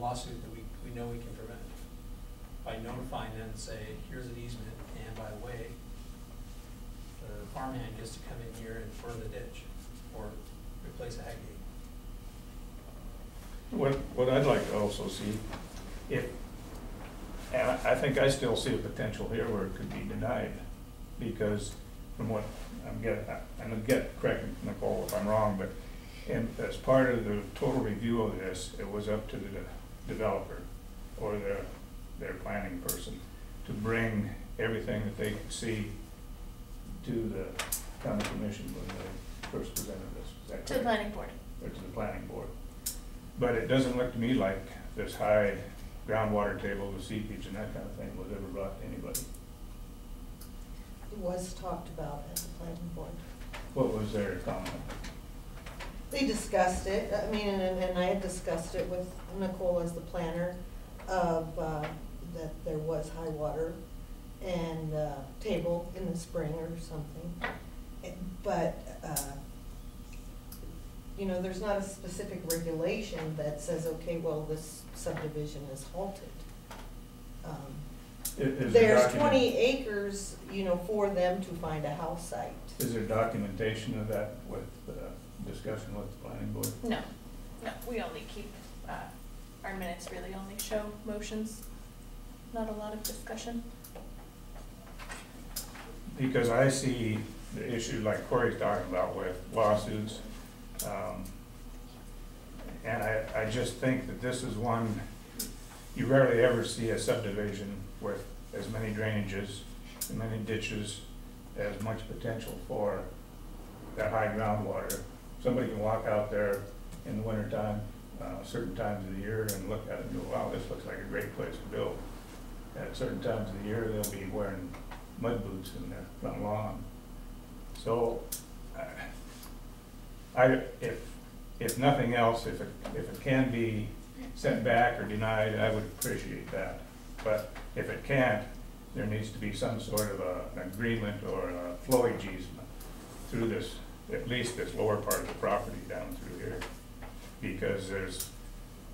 lawsuit that we, we know we can prevent. By notifying them and say, here's an easement, and by the way, the farmhand gets to come in here and burn the ditch, or replace a head gate. What, what I'd like to also see, if, and I think I still see a potential here where it could be denied, because from what I'm getting, I'm get, correct Nicole, if I'm wrong, but in, as part of the total review of this, it was up to the developer or their, their planning person to bring everything that they could see to the county commission when they first presented this. Is that To the planning board. or to the planning board. But it doesn't look to me like this high groundwater table with seepage and that kind of thing was ever brought to anybody. It was talked about at the planning board. What was their comment? They discussed it, I mean, and, and I had discussed it with Nicole as the planner of, uh, that there was high water and, uh, table in the spring or something. Eh, But, uh, you know, there's not a specific regulation that says, okay, well, this subdivision is halted. Um, is there There's document- twenty acres, you know, for them to find a house site. Is there documentation of that with, uh, discussion with the planning board? No, no, we only keep, uh, our minutes really only show motions, not a lot of discussion. Because I see the issue like Corey's talking about with lawsuits. um, And I, I just think that this is one, you rarely ever see a subdivision with as many drainages, as many ditches, as much potential for that high groundwater. Somebody can walk out there in the wintertime, uh, certain times of the year, and look at it and go, wow, this looks like a great place to build. At certain times of the year, they'll be wearing mud boots in their front lawn. So, uh, I, if, if nothing else, if it, if it can be sent back or denied, I would appreciate that. But if it can't, there needs to be some sort of a, an agreement or a flowage easement through this, at least this lower part of the property down through here. Because there's,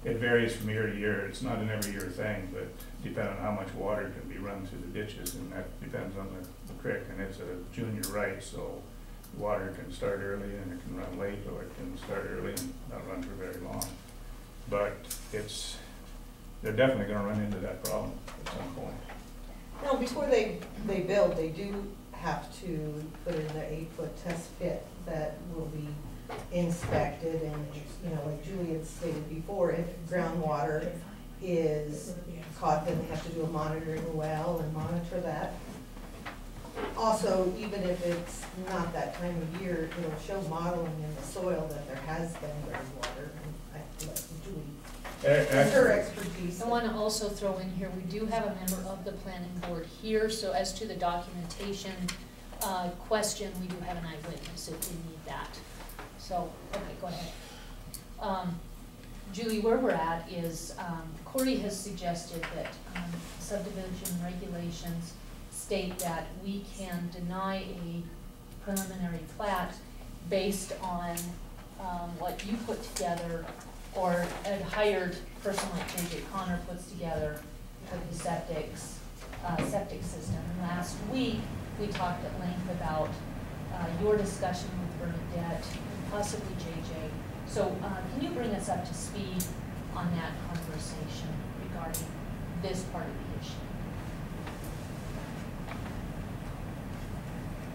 it varies from year to year, it's not an every year thing, but depending on how much water can be run through the ditches, and that depends on the, the creek, and it's a junior right, so water can start early and it can run late, or it can start early and not run for very long. But it's, they're definitely gonna run into that problem at some point. Now, before they, they build, they do have to put in the eight-foot test pit that will be inspected and, you know, like Julie had stated before, if groundwater is caught, then they have to do a monitoring well and monitor that. Also, even if it's not that time of year, it'll show mottling in the soil that there has been groundwater, and I, let Julie, it's her expertise. I want to also throw in here, we do have a member of the planning board here, so as to the documentation uh, question, we do have an eyewitness if we need that. So, okay, go ahead. Um, Julie, where we're at is um, Corey has suggested that um, subdivision regulations state that we can deny a preliminary plat based on um, what you put together or a hired person like JJ Connor puts together for the septics, uh, septic system. And last week, we talked at length about, uh, your discussion with Bernadette, and possibly JJ. So, uh, can you bring us up to speed on that conversation regarding this part of the issue?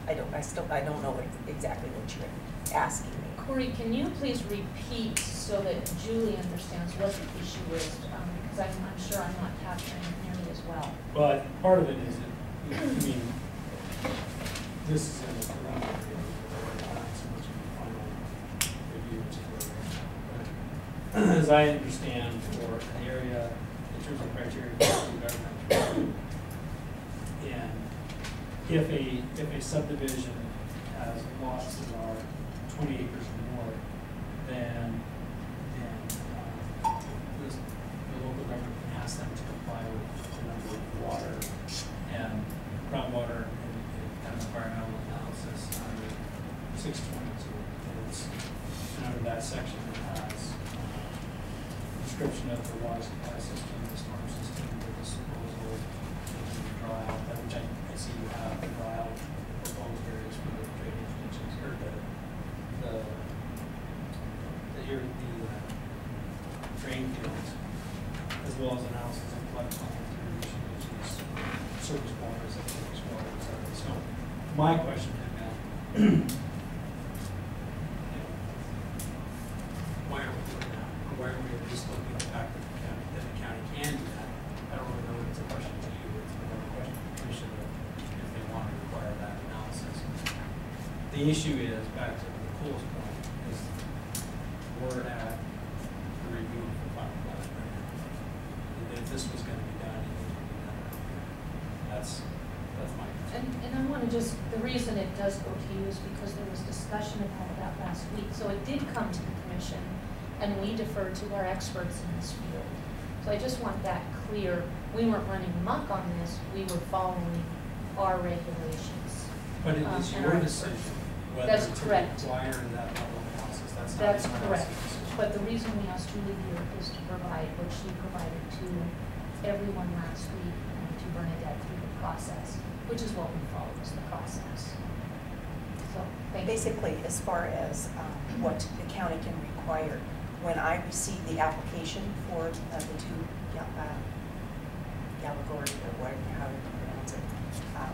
I don't, I still, I don't know what, exactly what you're asking me. Corey, can you please repeat so that Julie understands what the issue is? Um, because I'm, I'm sure I'm not capturing it nearly as well. But part of it is, that, I mean, this is in the preliminary, not so much in the final review, which As I understand, for an area, in terms of criteria for government. And if a, if a subdivision has lots that are twenty acres or more, then, then, uh, the local government can ask them to comply with the number of water and groundwater and, and kind of environmental analysis under six twenty-two. And it's, under that section, it has, uh, description of the water supply system, the storm system, the disposal, the draw out, which I, I see you have, the draw out proposed areas for the drainage ditches, or the, the, the, ir- the uh, drain fields, as well as analysis of flood plain irrigation ditches, surface waters, and surface water, et cetera. So, my question had been, why are we doing that? Or why are we just looking at the fact that the county, that the county can do that? I don't really know if it's a question to you, it's more of a question to the commission of if they want to require that analysis. The issue is, back to Nicole's point, is we're at the review for final plat right now. And If this was gonna be done, it needs to be done right here. That's, that's my And, concern. and I wanna just, the reason it does go to you is because there was discussion about that last week. So it did come to the commission, and we deferred to our experts in this field. So I just want that clear. We weren't running amok on this, we were following our regulations. But it um, is and your our decision whether That's to correct. require that level of analysis, that's not That's anyone correct. else's decision. But the reason we asked Julie here is to provide what she provided to and to Bernadette through the process, which is what we follow, is the process. So, thank you. Basically, as far as um, what the county can require, when I received the application for uh, the two uh, or whatever, how you pronounce it, um,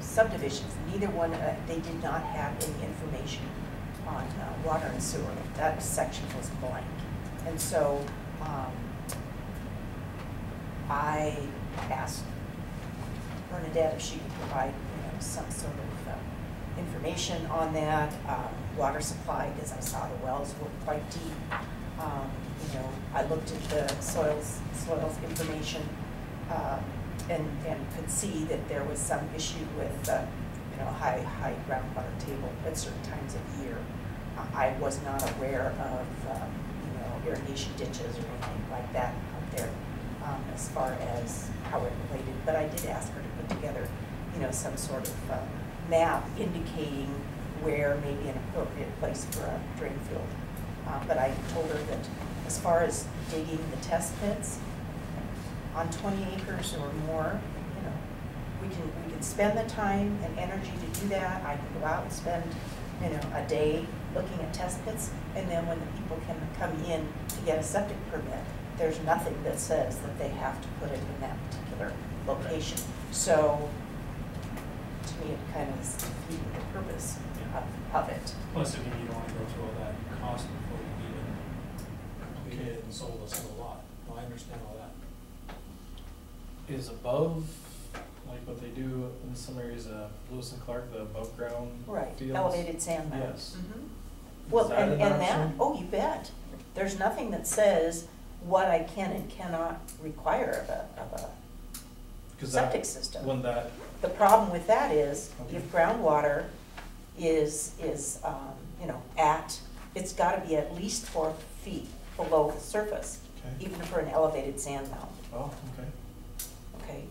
subdivisions, neither one, uh, they did not have any information on uh, water and sewer. That section was blank. And so um, I asked Bernadette if she could provide, you know, some sort of uh, information on that, um, water supply, because I saw the wells were quite deep. Um, You know, I looked at the soils, soils information, um, and, and could see that there was some issue with, uh, you know, high, high groundwater table at certain times of year. I I was not aware of, um, you know, irrigation ditches or anything like that out there um, as far as how it related. But I did ask her to put together, you know, some sort of uh, map indicating where may be an appropriate place for a drain field. Uh, But I told her that as far as digging the test pits on twenty acres or more, you know, we can, we can spend the time and energy to do that. I can go out and spend, you know, a day looking at test pits. And then when the people can come in to get a septic permit, there's nothing that says that they have to put it in that particular location. So, to me, it kind of is defeating the purpose of, of it. Plus, I mean, you don't wanna go through all that cost before you even completed it and sold us the lot. No, I understand all that. is above, like what they do in some areas, uh, Lewis and Clark, the above ground Right, fields? elevated sand mound. Yes. Mhm. Well, that and, an and that, oh, you bet. There's nothing that says what I can and cannot require of a, of a 'Cause that- septic system. When that, The problem with that is, Okay. if groundwater is, is, um, you know, at, it's gotta be at least four feet below the surface, okay, even for an elevated sand mound, oh, okay, okay?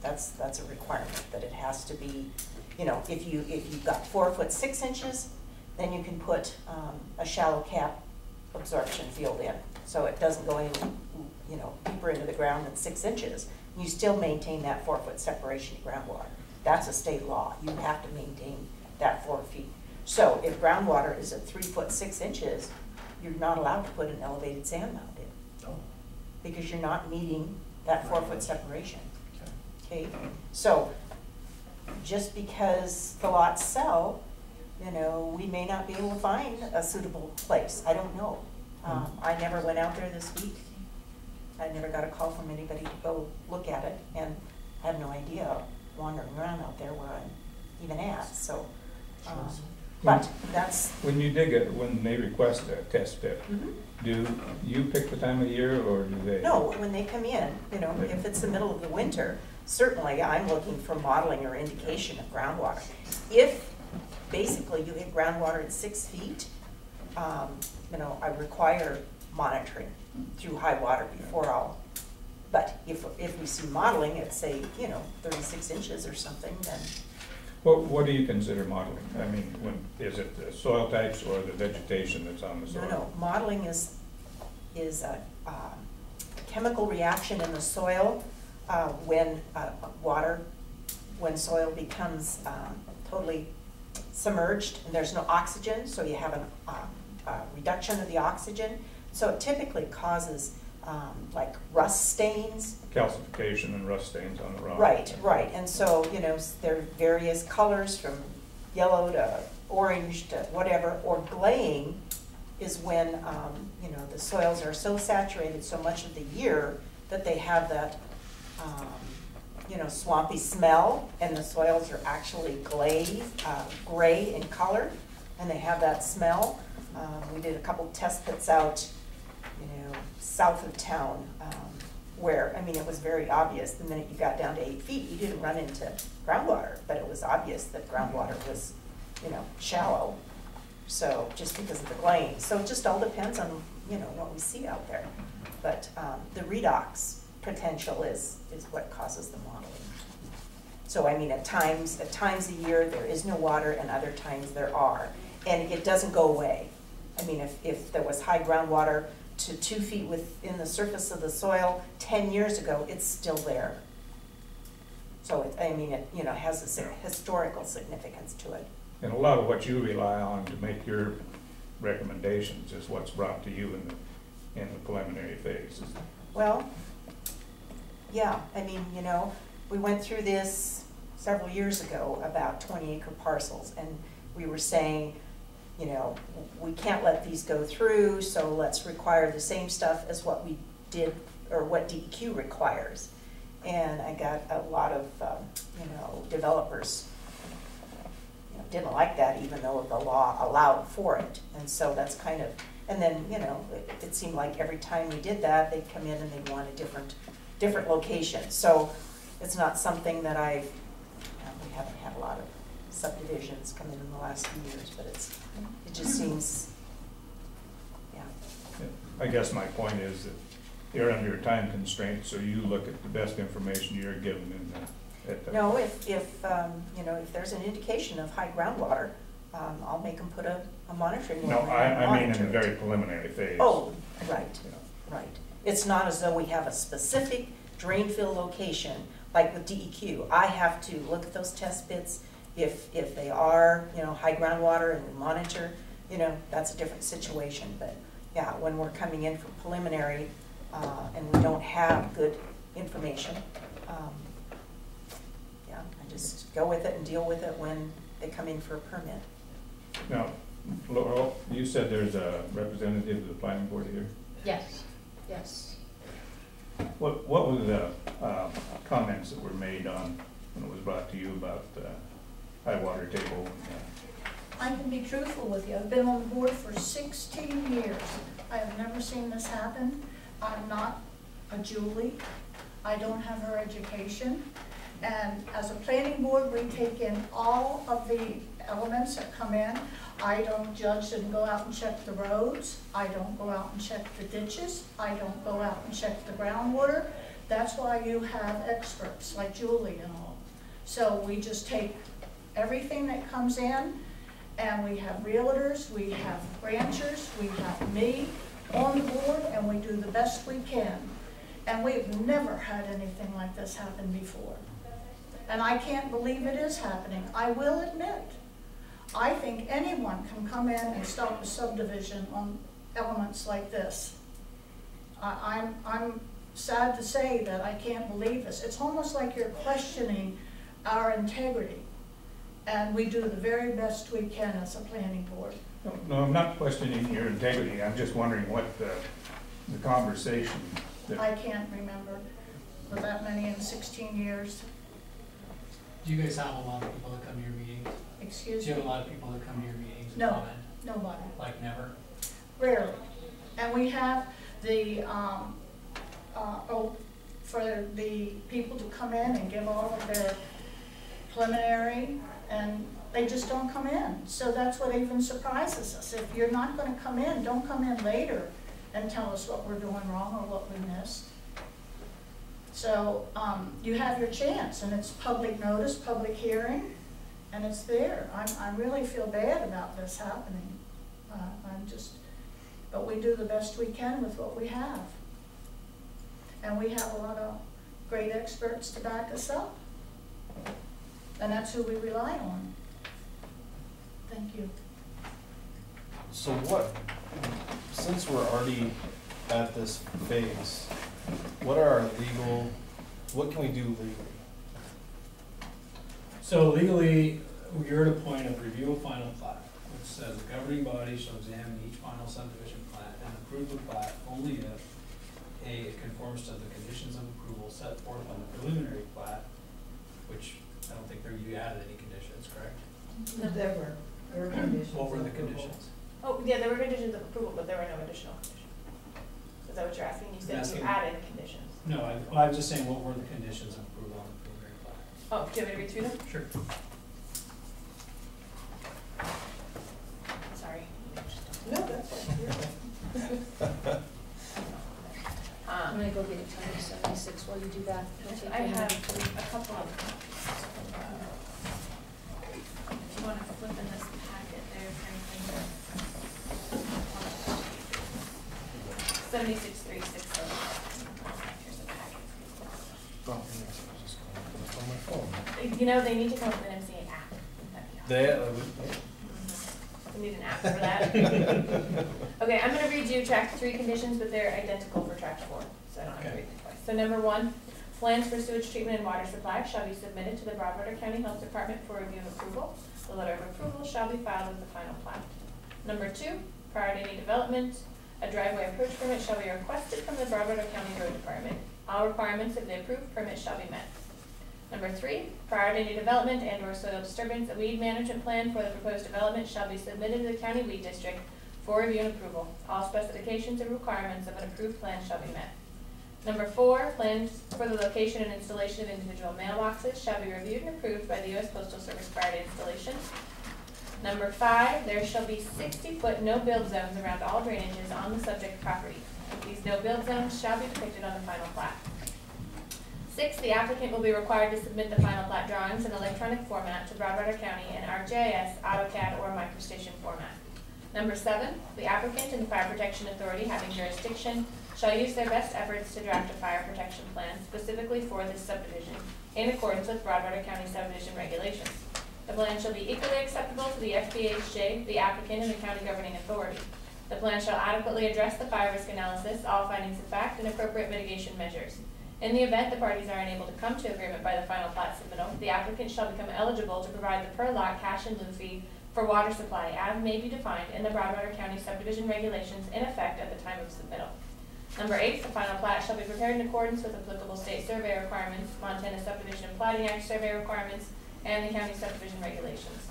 That's, that's a requirement, that it has to be, you know, if you, if you've got four foot six inches, then you can put, um, a shallow cap absorption field in, so it doesn't go any, you know, deeper into the ground than six inches. You still maintain that four foot separation to groundwater. That's a state law, you have to maintain that four feet. So if groundwater is at three foot six inches, you're not allowed to put an elevated sand mound in, oh, because you're not meeting that four foot separation. okay. Okay, so just because the lots sell, you know, we may not be able to find a suitable place, I don't know. Um, I never went out there this week. I never got a call from anybody to go look at it, and I have no idea wandering around out there where I'm even at, so. um, But that's, When you dig it, when they request a test pit, mhm. do you pick the time of year or do they? No, when they come in, you know, if it's the middle of the winter, certainly I'm looking for mottling or indication of groundwater. If basically you hit groundwater at six feet, um, you know, I require monitoring through high water before I'll, but if, if we see mottling at say, you know, thirty-six inches or something, then, What, what do you consider mottling? I mean, when, is it the soil types or the vegetation that's on the no, soil? no, mottling is, is a, um, chemical reaction in the soil uh, when uh, water, when soil becomes um, totally submerged and there's no oxygen, so you have a um, reduction of the oxygen. So it typically causes um, like rust stains. Calcification and rust stains on the rock. Right, right. And so, you know, there are various colors from yellow to orange to whatever, or gleying is when, um, you know, the soils are so saturated so much of the year that they have that, um, you know, swampy smell, and the soils are actually glazed, uh, gray in color, and they have that smell. Um, we did a couple test pits out, you know, south of town, um, where, I mean, it was very obvious, the minute you got down to eight feet, you didn't run into groundwater, but it was obvious that groundwater was, you know, shallow. So, just because of the gleying, so it just all depends on, you know, what we see out there. But, um, the redox potential is, is what causes the. So, I mean, at times, at times a year, there is no water, and other times there are. And it doesn't go away. I mean, if, if there was high groundwater to two feet within the surface of the soil ten years ago, it's still there. So it, I mean, it, you know, has a historical significance to it. And a lot of what you rely on to make your recommendations is what's brought to you in the, in the preliminary phase. Well, yeah, I mean, you know, we went through this several years ago about twenty acre parcels, and we were saying, you know, we can't let these go through, so let's require the same stuff as what we did, or what DEQ requires. And I got a lot of, um, you know, developers, you know, didn't like that, even though the law allowed for it. And so that's kind of, and then, you know, it, it seemed like every time we did that, they'd come in and they'd want a different, different location. So it's not something that I've, uh, we haven't had a lot of subdivisions come in in the last few years, but it's, it just seems, yeah. I guess my point is that you're under a time constraint, so you look at the best information you're given in the, at the. No, if, if, um, you know, if there's an indication of high groundwater, um, I'll make them put a, a monitoring No, I, I mean in a very preliminary phase. Oh, right, Yeah. right. It's not as though we have a specific drain fill location, like with DEQ. I have to look at those test bits. If, if they are, you know, high groundwater and monitor, you know, that's a different situation. But, yeah, when we're coming in for preliminary, uh, and we don't have good information, um, yeah, I just go with it and deal with it when they come in for a permit. Now, Laurel, you said there's a representative of the planning board here. Yes, yes. What, what were the, uh, comments that were made on, when it was brought to you about, uh, high water table? I can be truthful with you. I've been on the board for sixteen years. I have never seen this happen. I'm not a Julie. I don't have her education. And as a planning board, we take in all of the elements that come in. I don't judge and go out and check the roads. I don't go out and check the ditches. I don't go out and check the groundwater. That's why you have experts like Julie and all. So we just take everything that comes in, and we have realtors, we have ranchers, we have me on the board, and we do the best we can. And we've never had anything like this happen before. And I can't believe it is happening, I will admit. I think anyone can come in and stop a subdivision on elements like this. I, I'm, I'm sad to say that I can't believe this. It's almost like you're questioning our integrity. And we do the very best we can as a planning board. No, No, I'm not questioning your integrity, I'm just wondering what the, the conversation that. I can't remember, with that many in sixteen years, Do you guys have a lot of people that come to your meetings? Do excuse you have a lot of people that come to your meetings and No. comment? nobody, Like never? rarely. And we have the, um, uh, oh, for the people to come in and give all of their preliminary, and they just don't come in. So that's what even surprises us. If you're not gonna come in, don't come in later and tell us what we're doing wrong or what we missed. So, um, you have your chance, and it's public notice, public hearing, and it's there. I'm, I really feel bad about this happening. Uh, I'm just, but we do the best we can with what we have. And we have a lot of great experts to back us up. And that's who we rely on. Thank you. So what, since we're already at this phase, what are our legal, what can we do legally? So legally, you're at a point of review of final plat, which says the governing body shall examine each final subdivision plat and approve the plat only if A, it conforms to the conditions of approval set forth on the preliminary plat, which I don't think there you added any conditions, correct? There were, there were conditions. What were the conditions? Oh, yeah, there were conditions of approval, but there were no additional conditions. Is that what you're asking? You said Asking- you added conditions. No, I, well, I was just saying, what were the conditions of approval on the preliminary plat? Oh, do you want me to read through them? Sure. Sorry. No, that's fine. I'm Um, gonna go get a Title seventy-six while you do that. I'll take I your have a couple of, if you wanna flip in this packet there, if anything. Seventy-six, three, six, seven. Here's the packet. Oh, yes, I was just going on my phone. You know, they need to come up with an MCA app. That'd be awesome. They, uh, We need an app for that. Okay, I'm gonna read you track three conditions, but they're identical for track four, so I don't have to Okay. read them twice. So number one, plans for sewage treatment and water supply shall be submitted to the Broadwater County Health Department for review and approval. The letter of approval shall be filed with the final plat. Number two, prior to any development, a driveway approach permit shall be requested from the Broadwater County Road Department. All requirements of the approved permit shall be met. Number three, prior to any development and or soil disturbance, a weed management plan for the proposed development shall be submitted to the county weed district for review and approval. All specifications and requirements of an approved plan shall be met. Number four, plans for the location and installation of individual mailboxes shall be reviewed and approved by the U.S. Postal Service prior to installation. Number five, there shall be sixty-foot no-build zones around all drainages on the subject property. These no-build zones shall be depicted on the final plat. Six, the applicant will be required to submit the final plat drawings in electronic format to Broadwater County in ArcGIS, AutoCAD, or MicroStation format. Number seven, the applicant and the Fire Protection Authority having jurisdiction shall use their best efforts to draft a fire protection plan specifically for this subdivision in accordance with Broadwater County subdivision regulations. The plan shall be equally acceptable to the FPHJ, the applicant, and the county governing authority. The plan shall adequately address the fire risk analysis, all findings of fact, and appropriate mitigation measures. In the event the parties are unable to come to agreement by the final plat submittal, the applicant shall become eligible to provide the per lot cash and lieu fee for water supply as may be defined in the Broadwater County subdivision regulations in effect at the time of submittal. Number eight, the final plat shall be prepared in accordance with applicable state survey requirements, Montana Subdivision and Platting Act survey requirements, and the county subdivision regulations.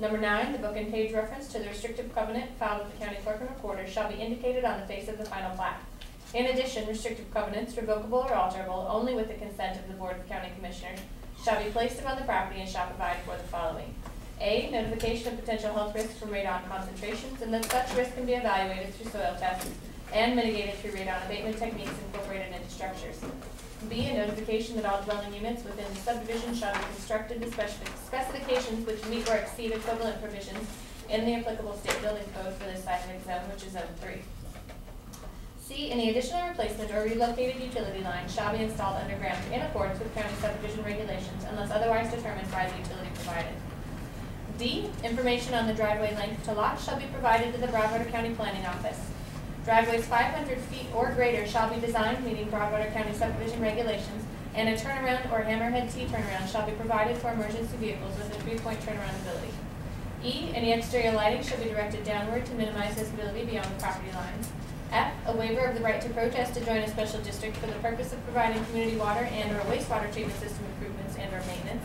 Number nine, the book and page reference to the restrictive covenant filed with the county clerk and recorder shall be indicated on the face of the final plat. In addition, restrictive covenants, revocable or alterable only with the consent of the Board of County Commissioners, shall be placed upon the property and shall provide for the following. A, notification of potential health risks from radon concentrations, and that such risk can be evaluated through soil tests and mitigated through radon abatement techniques incorporated into structures. B, a notification that all dwelling units within the subdivision shall be constructed to specific specifications which meet or exceed equivalent provisions in the applicable state building code for this seismic zone, which is zone three. C, any additional replacement or relocated utility line shall be installed underground in accordance with county subdivision regulations unless otherwise determined by the utility provided. D, information on the driveway length to lot shall be provided to the Broadwater County Planning Office. Driveways five hundred feet or greater shall be designed meeting Broadwater County subdivision regulations, and a turnaround or hammerhead T turnaround shall be provided for emergency vehicles with a three-point turnaround ability. E, any exterior lighting shall be directed downward to minimize visibility beyond the property lines. F, a waiver of the right to protest to join a special district for the purpose of providing community water and or wastewater treatment system improvements and or maintenance.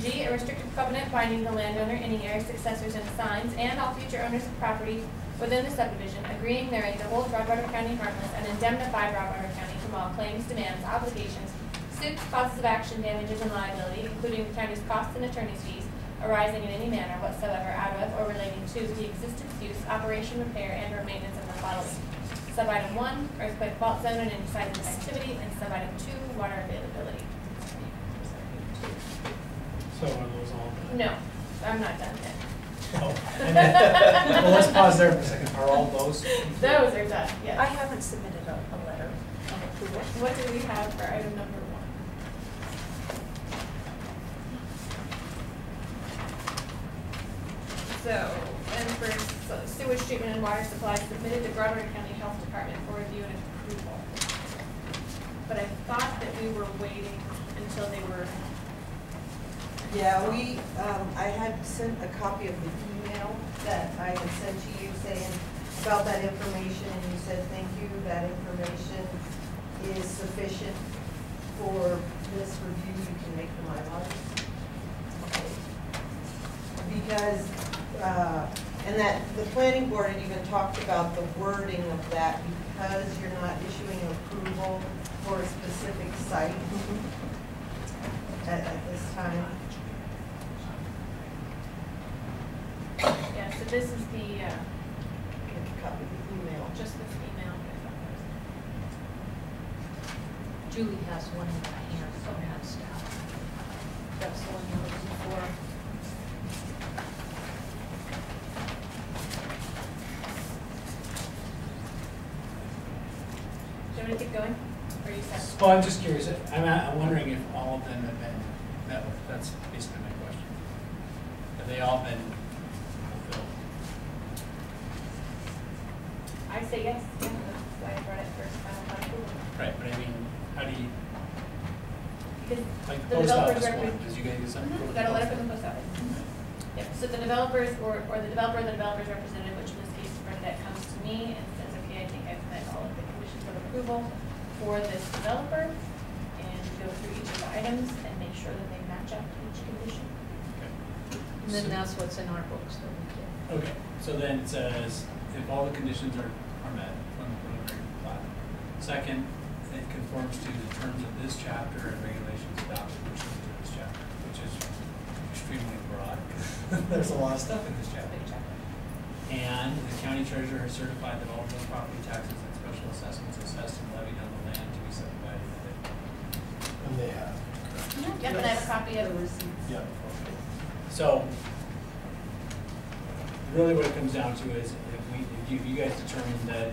G, a restrictive covenant binding the landowner, any heirs, successors, and assigns, and all future owners of property within the subdivision, agreeing therein to hold Broadwater County harmless and indemnify Broadwater County from all claims, demands, obligations, suits, causes of action, damages, and liability, including the county's costs and attorney's fees, arising in any manner whatsoever out of or relating to the existence, use, operation, repair, and or maintenance of the following. Sub-item one, earthquake fault zone and any seismic activity, and sub-item two, water availability. So are those all? done? No, I'm not done yet. Oh, and then- Well, let's pause there for a second. Are all those? Those are done, yes. I haven't submitted a, a letter of approval What do we have for item number one? So, and for sewage treatment and water supply submitted to Broadwater County Health Department for review and approval. But I thought that we were waiting until they were, Yeah, we, um, I had sent a copy of the email that I had sent to you saying about that information, and you said, thank you, that information is sufficient for this review, you can make the Mylars. Because, uh, and that, the planning board had even talked about the wording of that, because you're not issuing approval for a specific site at, at this time. yeah, so this is the, uh, copy the email. just this email. Julie has one in her hand from that staff. That's the one you're looking for. Do you want me to keep going, or are you set? Well, I'm just curious, I'm, I'm wondering if all of them have been met with, that's basically my question. Have they all been fulfilled? I say yes, yeah, that's why I brought it first. Right, but I mean, how do you, Because like The post developers office represent- one, you guys get something? Mhm, we got a letter from the post office. Yep, so the developers, or, or the developer, the developer's representative, which in this case is Bernadette, comes to me and says, okay, I think I've met all of the conditions of approval for this developer, and go through each of the items and make sure that they match up to each condition. Okay. And then that's what's in our books that we get. Okay, so then it says, if all the conditions are, are met from the preliminary plat. Second, it conforms to the terms of this chapter and regulations adopted pursuant to this chapter, which is extremely broad. There's a lot of stuff in this chapter. Chapter. And the county treasurer has certified that all of those property taxes and special assessments assessed and levied on the land to be subdivided into. And they have. Yep, and I have a copy of. The receipts. Yeah. So, really what it comes down to is if we, if you, you guys determine that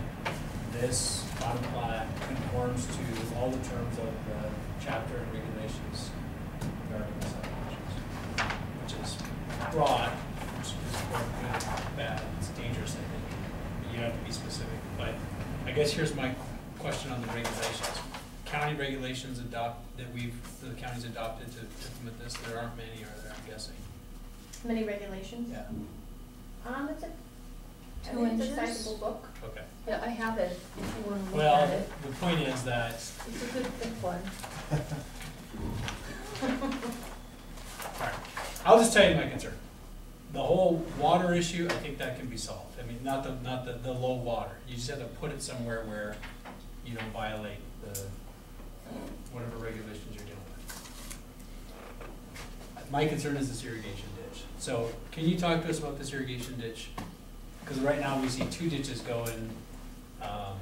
this bottom plat conforms to all the terms of the chapter and regulations regarding the subdivisions, which is broad, which is good, bad, it's dangerous, I think. You have to be specific, but I guess here's my question on the regulations. County regulations adopt, that we've, the county's adopted to to implement this, there aren't many, are there, I'm guessing? Many regulations. Yeah. Um, it's a, I Two think it's a inches? sizable book. Okay. Yeah, I have it, if you wanna look Well, at it. the point is that, It's a good thick one. alright, I'll just tell you my concern. The whole water issue, I think that can be solved. I mean, not the, not the, the low water. You just have to put it somewhere where you don't violate the, whatever regulations you're dealing with. My concern is this irrigation ditch. So can you talk to us about this irrigation ditch? Because right now we see two ditches going, um,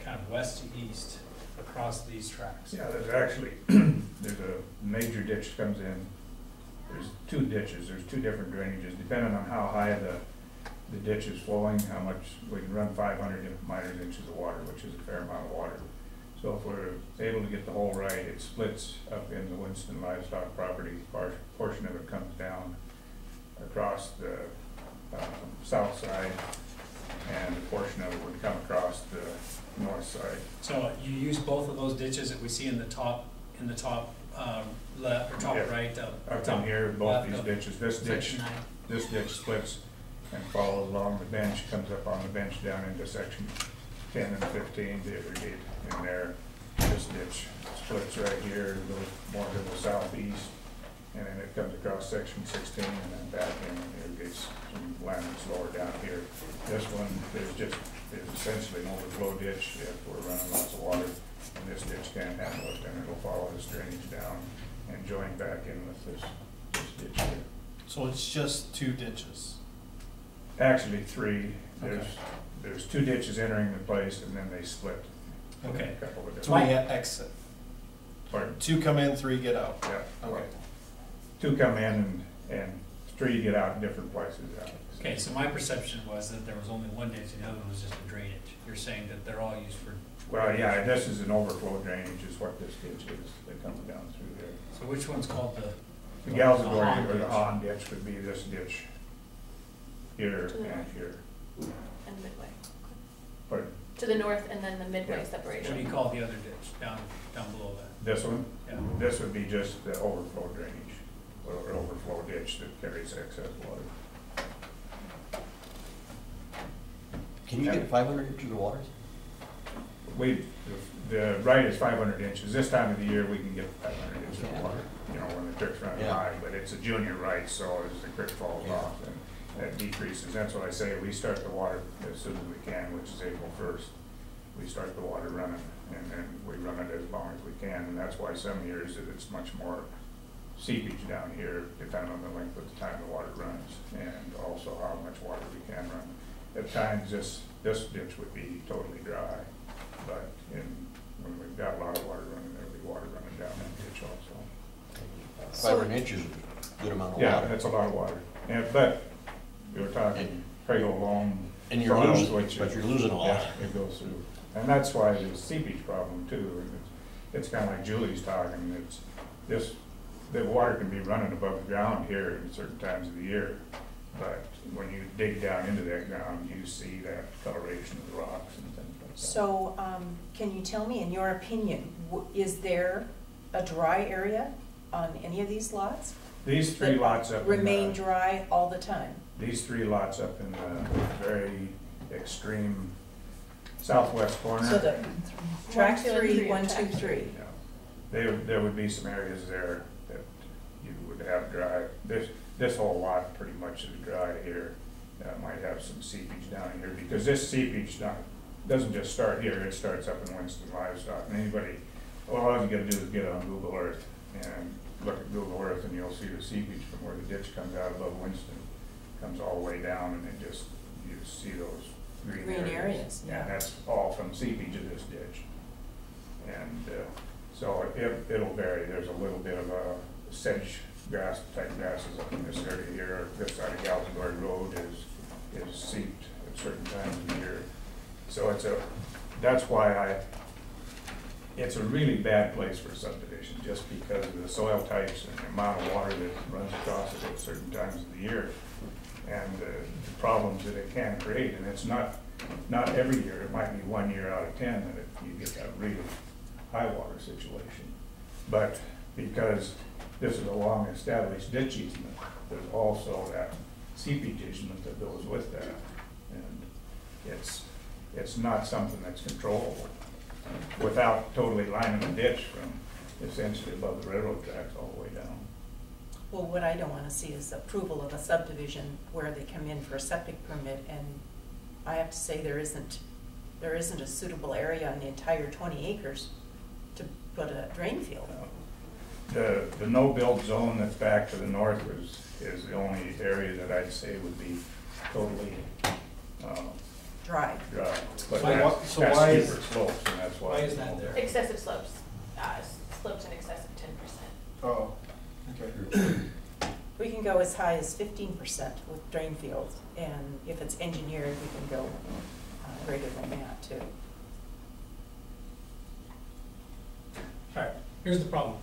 kind of west to east across these tracks. Yeah, there's actually, there's a major ditch comes in, there's two ditches, there's two different drainages, depending on how high the, the ditch is flowing, how much, we can run five hundred minor inches of water, which is a fair amount of water. So if we're able to get the hole right, it splits up in the Winston livestock property, par- portion of it comes down across the, um, south side, and a portion of it would come across the north side. So you use both of those ditches that we see in the top, in the top, um, left, or top Yeah. right, uh, Up top in here, both these ditches, this ditch, section nine. this ditch splits and follows along the bench, comes up on the bench down into section ten and fifteen to irrigate in there. This ditch splits right here, goes more to the southeast, and then it comes across section sixteen and then back in and gets some land that's lower down here. This one, is just, there's essentially an overflow ditch if we're running lots of water, and this ditch can't handle it, then it'll follow this drainage down and join back in with this, this ditch here. So it's just two ditches. Actually, three. There's, Okay. there's two ditches entering the place and then they split. Okay. A couple of Three exit. Pardon? Two come in, three get out. Yeah. Okay. Two come in and, and three get out in different places. yeah. Okay, so my perception was that there was only one ditch and the other one was just a drainage. You're saying that they're all used for Well, yeah, this is an overflow drainage is what this ditch is that comes down through there. So which one's called the? The Gal's The or Hahn the ditch. Hahn ditch would be this ditch here the and here. And midway. But To the north and then the midway Yeah. What do separation. you call the other ditch, down, down below that? this one, Yeah. this would be just the overflow drainage, or overflow ditch that carries excess water. Can you get five hundred inches of water? We, the right is five hundred inches, this time of the year, we can get five hundred inches of water, you know, when the creek's running Yeah. high, but it's a junior right, so as the creek falls Yeah. off, then that decreases, that's what I say, we start the water as soon as we can, which is April first. We start the water running, and then we run it as long as we can, and that's why some years that it's much more seepage down here, depending on the length of the time the water runs, and also how much water we can run. At times, this, this ditch would be totally dry, but in, when we've got a lot of water running, there'll be water running down that ditch also. Five Five hundred inches is a good amount of Yeah, water. that's a lot of water, and, but, we were talking And- Craig Loam. And you're Farms, losing, which but is- you're losing a lot. Yeah, it goes through, and that's why there's seepage problem too, it's, it's kinda like Julie's talking, it's, this, the water can be running above the ground here at certain times of the year, but when you dig down into that ground, you see that coloration of the rocks and things like that. So, um, can you tell me, in your opinion, w- is there a dry area on any of these lots? These three lots up in Remain the, dry all the time? These three lots up in the very extreme southwest corner. So the track One, two, and three, three, one, and two, track three. Yeah. There, there would be some areas there that you would have dry, this, this whole lot pretty much is dry here. Uh, might have some seepage down here, because this seepage not, doesn't just start here, it starts up in Winston Livestock. And anybody, well, all you gotta do is get on Google Earth and look at Google Earth and you'll see the seepage from where the ditch comes out above Winston. Comes all the way down and then just, you see those green areas. Green areas, yeah. And that's all from seepage of this ditch. And, uh, so it, it'll vary, there's a little bit of a sedge grass, type grasses up in this area here, this side of Galveston Road is, is seeped at certain times of the year. So it's a, that's why I, it's a really bad place for subdivision, just because of the soil types and the amount of water that runs across it at certain times of the year. And uh, the problems that it can create, and it's not, not every year, it might be one year out of ten that it- you get that really high water situation. But because this is a long-established ditch easement, there's also that seepage easement that goes with that. And it's, it's not something that's controllable without totally lining the ditch from essentially above the railroad tracks all the way down. Well, what I don't wanna see is approval of a subdivision where they come in for a septic permit and I have to say there isn't, there isn't a suitable area on the entire twenty acres to put a drain field. The, the no-build zone that's back to the north is, is the only area that I'd say would be totally, uh, Dry. dry. But So why- that's, so that's why is- steeper slopes, and that's why. why is that there? Excessive slopes, uh, slopes in excess of ten percent. Oh, okay. We can go as high as fifteen percent with drain fields, and if it's engineered, we can go uh, greater than that too. Alright, here's the problem.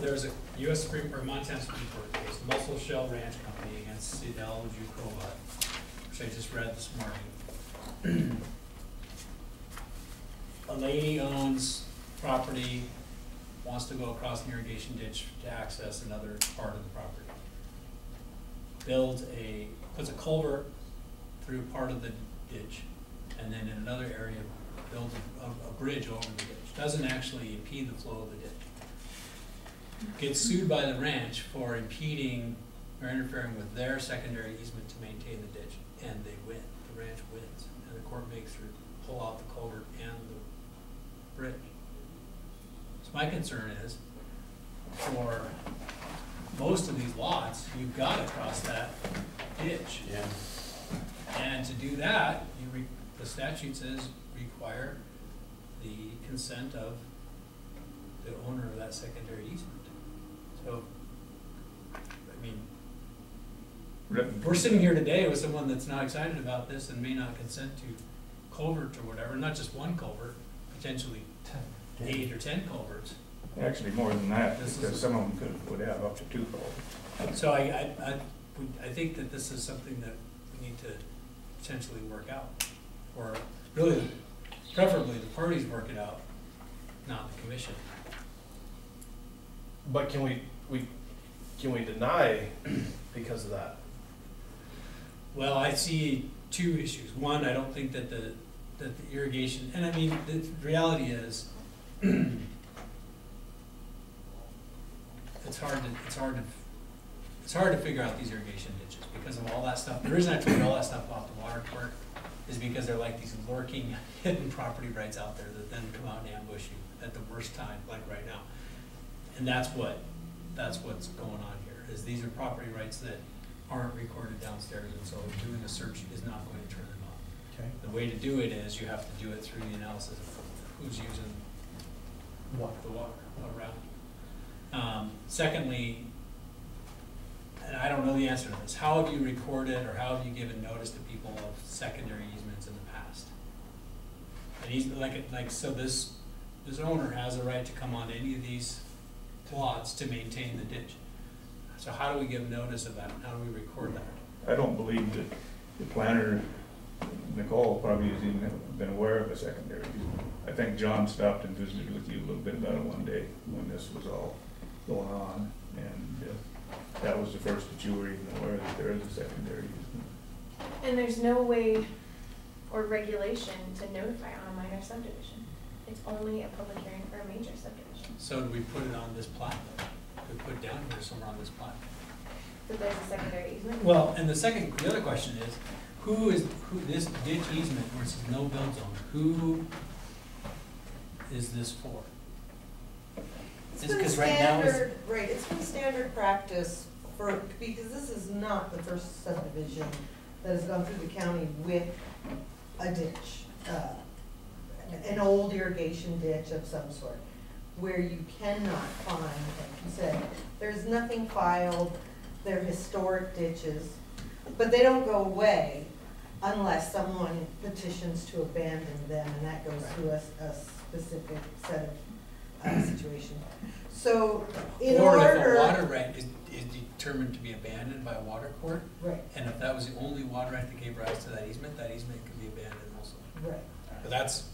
There's a US Supreme, or Montana Supreme Court case, Musselshell Ranch Company against Seidel-Joukova, which I just read this morning. A lady owns property, wants to go across an irrigation ditch to access another part of the property. Builds a, puts a culvert through part of the ditch, and then in another area, builds a, a- bridge over the ditch. Doesn't actually impede the flow of the ditch. Gets sued by the ranch for impeding or interfering with their secondary easement to maintain the ditch, and they win. The ranch wins, and the court makes her pull out the culvert and the bridge. My concern is, for most of these lots, you've gotta cross that ditch. Yeah. And to do that, you re, the statute says require the consent of the owner of that secondary easement. So, I mean, we're sitting here today with someone that's not excited about this and may not consent to culvert or whatever, not just one culvert, potentially eight or ten culverts. Actually, more than that, This is- because some of them could, would have up to two culverts. So I, I, I, would- I think that this is something that we need to potentially work out. Or really, preferably the parties work it out, not the commission. But can we, we, can we deny because of that? Well, I see two issues. One, I don't think that the, that the irrigation, and I mean, the reality is, it's hard to, it's hard to, it's hard to figure out these irrigation ditches because of all that stuff. The reason I you all that stuff about the water court is because they're like these lurking, hidden property rights out there that then come out and ambush you at the worst time, like right now. And that's what, that's what's going on here, is these are property rights that aren't recorded downstairs, and so doing a search is not going to turn them up. Okay. The way to do it is you have to do it through the analysis of who's using what, the water around. Um, secondly, and I don't know the answer to this, how have you recorded or how have you given notice to people of secondary easements in the past? Like, like, so this, this owner has a right to come on any of these plots to maintain the ditch. So how do we give notice of that, how do we record that? I don't believe that the planner, Nicole, probably has even been aware of a secondary. I think John stopped and visited with you a little bit about it one day when this was all going on, and uh, that was the first that you were even aware that there is a secondary easement. And there's no way or regulation to notify on a minor subdivision. It's only a public hearing for a major subdivision. So do we put it on this plat? Do we put it down here somewhere on this plat? So there's a secondary easement. Well, and the second, the other question is, who is, who, this ditch easement versus no build zone, who is this for? It's been right now it's- standard, right, it's been standard practice for, because this is not the first subdivision that has gone through the county with a ditch, uh, an old irrigation ditch of some sort, where you cannot find, like you said, there's nothing filed, they're historic ditches, but they don't go away unless someone petitions to abandon them, and that goes through a, a specific set of uh, situations. So, in Or if a water right is, is determined to be abandoned by a water court, Right, and if that was the only water right that gave rise to that easement, that easement could be abandoned also. right. But that's,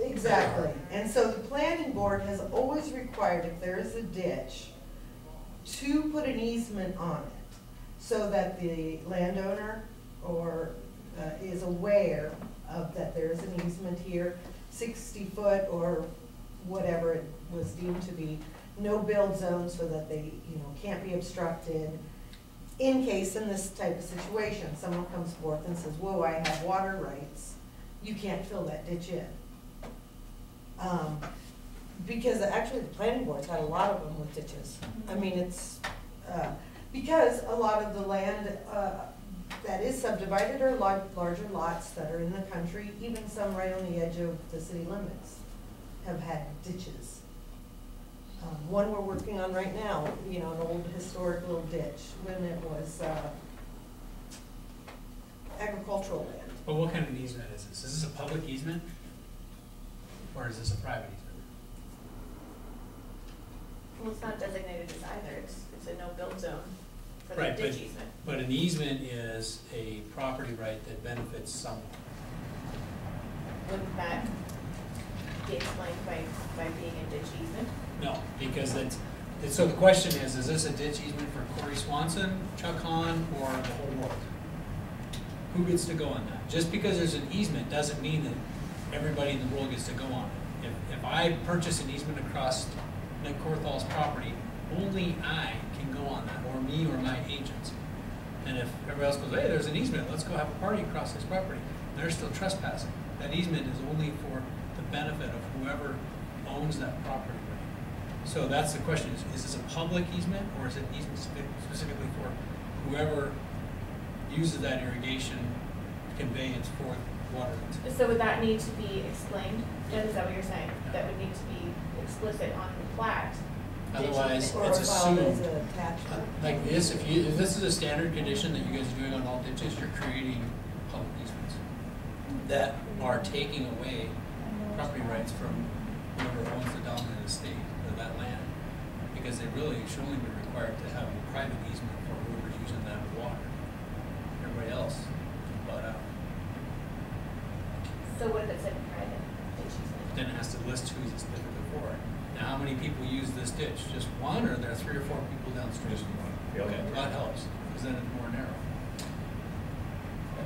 Exactly, and so the planning board has always required if there is a ditch, to put an easement on it, so that the landowner or is aware of that there is an easement here, sixty foot or whatever it was deemed to be, no build zone so that they, you know, can't be obstructed. In case in this type of situation, someone comes forth and says, whoa, I have water rights, you can't fill that ditch in. Um, because actually the planning board's had a lot of them with ditches. I mean, it's, uh, because a lot of the land, uh, that is subdivided are lar- larger lots that are in the country, even some right on the edge of the city limits have had ditches. Um, one we're working on right now, you know, an old historic little ditch when it was, uh, agricultural land. but what kind of an easement is this? Is this a public easement? Or is this a private easement? Well, it's not designated as either, it's, it's a no build zone for the Right, ditch but- easement. But an easement is a property right that benefits someone. Wouldn't that be explained by, by being a ditch easement? No, because it's, it's- so the question is, is this a ditch easement for Corey Swanson, Chuck Hahn, or the whole world? Who gets to go on that? Just because there's an easement doesn't mean that everybody in the world gets to go on it. If, if I purchase an easement across Nick Corthal's property, only I on that, or me or my agents. And if everybody else goes, hey, there's an easement, let's go have a party across this property, they're still trespassing. That easement is only for the benefit of whoever owns that property. So that's the question, is, is this a public easement, or is it easement specifically for whoever uses that irrigation conveyance for water? So would that need to be explained? Jen, is that what you're saying? That would need to be explicit on the plat? Ditch Otherwise, It's filed as assumed. an. Like this, if you, if this is a standard condition that you guys are doing on all ditches, you're creating public easements. that are taking away property rights from whoever owns the dominant estate of that land. Because they really should only be required to have a private easement for whoever's using that water. Everybody else, but, uh, So what if it said private then it has to list who's it's specific for. Now, how many people use this ditch? Just one, or there are three or four people downstream? Just one. Yeah. Okay, that helps, because then it's more narrow.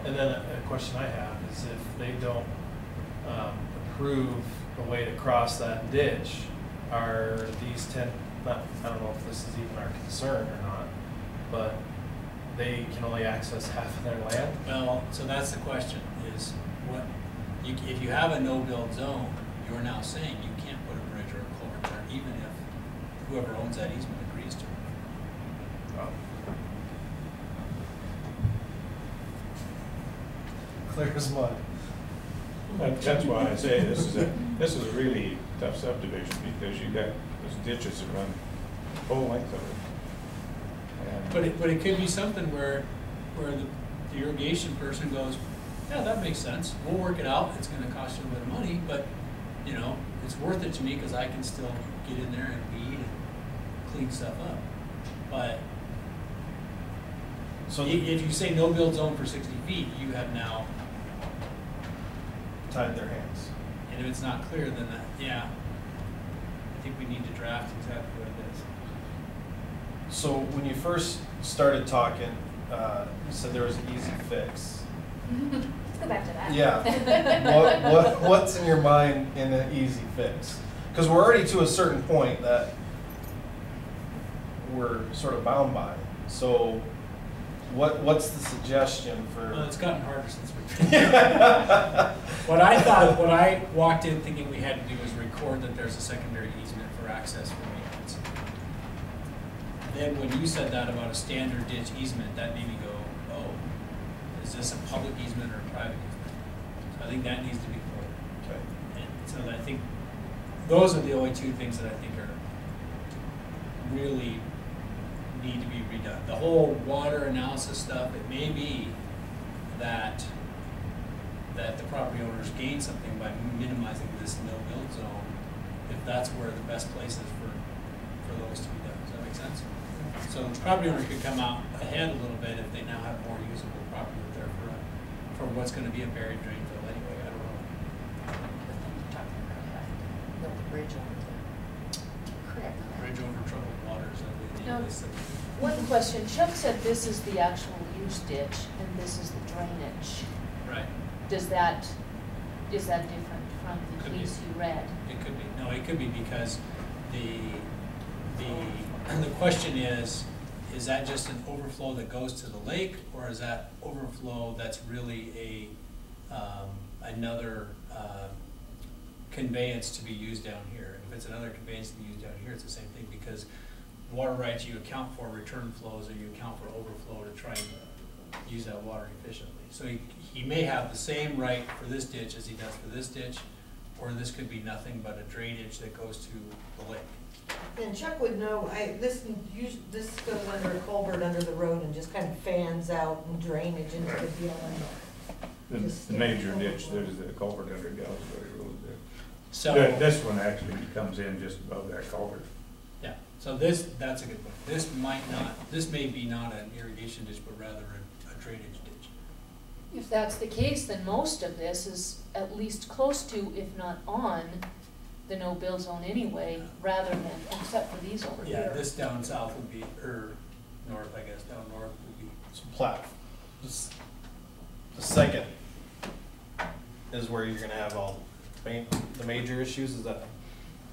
And then a, a question I have is if they don't, um, approve a way to cross that ditch, are these ten, not, I don't know if this is even our concern or not, but they can only access half of their land? Well, so that's the question, is what, you, if you have a no-build zone, you're now saying you can't put a bridge or a culvert there, even if whoever owns that easement agrees to it. Oh. Clear as mud. That, that's why I say this is a, this is a really tough subdivision, because you got those ditches that run the whole length of it. And- But it, but it could be something where, where the the irrigation person goes, yeah, that makes sense, we'll work it out, it's gonna cost you a bit of money, but, you know, it's worth it to me, cause I can still get in there and weed and clean stuff up. But So i- if you say no build zone for sixty feet, you have now, tied their hands. and if it's not clear, then that, yeah, I think we need to draft exactly what it is. So when you first started talking, uh, you said there was an easy fix. Let's go back to that. Yeah. What, what, what's in your mind in an easy fix? Because we're already to a certain point that we're sort of bound by. So what, what's the suggestion for? Well, it's gotten harder since we've been. What I thought, what I walked in thinking we had to do was record that there's a secondary easement for access for maintenance. Then when you said that about a standard ditch easement, that made me go, oh, is this a public easement or a private easement? So I think that needs to be recorded. Okay. And so I think, those are the only two things that I think are really need to be redone. The whole water analysis stuff, it may be that, that the property owners gain something by minimizing this no-build zone, if that's where the best place is for, for those to be done. Does that make sense? So the property owner could come out ahead a little bit if they now have more usable property there for, a- for what's gonna be a buried drain field anyway, I don't know. But then you're Bridge over troubled waters, I believe. No. they said. One question, Chuck said this is the actual use ditch and this is the drainage. Right, Does that, is that different from the Could be. you read? it could be, no, it could be because the, the, the question is, is that just an overflow that goes to the lake? Or is that overflow that's really a, um, another, uh, conveyance to be used down here? If it's another conveyance to be used down here, it's the same thing, because water rights, you account for return flows, or you account for overflow to try and use that water efficiently. So he, he may have the same right for this ditch as he does for this ditch, or this could be nothing but a drainage that goes to the lake. And Chuck would know, I, this, us- this goes under a culvert under the road and just kind of fans out and drainage into the deal. The, the major ditch, there's a culvert under Galsbury Road there. So, Th- This one actually comes in just above that culvert. yeah, so this, that's a good point. This might not, this may be not an irrigation ditch, but rather a, a drainage ditch. If that's the case, then most of this is at least close to, if not on, the no-build zone anyway, rather than, except for these over here. Yeah, here. this down south would be, or north, I guess, down north would be, So plat, this, the second is where you're gonna have all ma- the major issues, is that,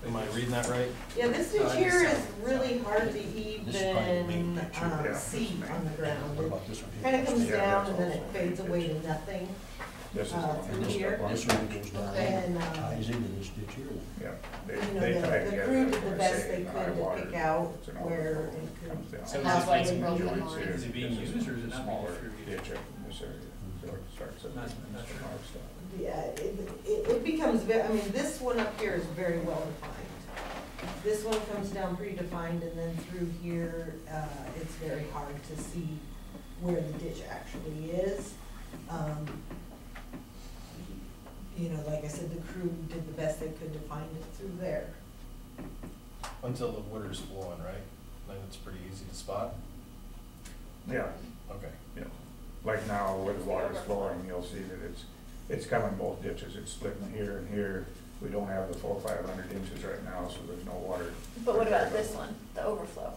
am I reading that right? Yeah, this Uh, ditch here is really hard to even, This is probably the main um, picture, yeah. see on the ground. What It about this one here? Kinda comes Yeah, down and then it fades away to nothing. This is. Uh, one through here. This one goes down, And, uh, ties into this ditch here. Yeah. they- You know, they the, tried to the get crew did the where best say they high could to water, pick out it's an where overflow it that comes could. down. So And that's why it's These broken joints lines. it being this used or is it not being smaller used? Ditch up in this area, so it starts at Not- in not some sure. hard stuff. Yeah, it, it, it becomes ve- I mean, this one up here is very well defined. This one comes down pretty defined and then through here, uh, it's very hard to see where the ditch actually is. Um, you know, like I said, the crew did the best they could to find it through there. Until the water's flowing, right? Then it's pretty easy to spot? Yeah, Okay. yeah. Like now where the water's flowing, you'll see that it's, it's coming both ditches. It's splitting here and here. We don't have the full five hundred inches right now, so there's no water. But what about this one, the overflow?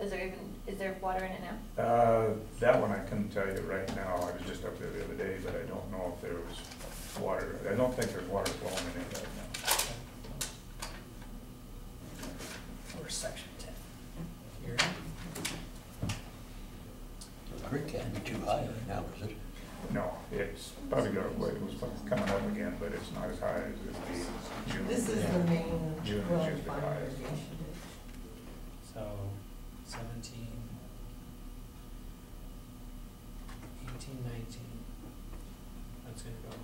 Is there even, is there water in it now? Uh, that one I couldn't tell you right now. I was just up there the other day, but I don't know if there was water. I don't think there's water flowing in it right now. Or section ten. Here. The creek can't be too high right now, is it? No, it's probably got, well, it was coming up again, but it's not as high as it'd be June. This is the main June is well usually defined highest. irrigation ditch. So seventeen, eighteen, nineteen. That's gonna go.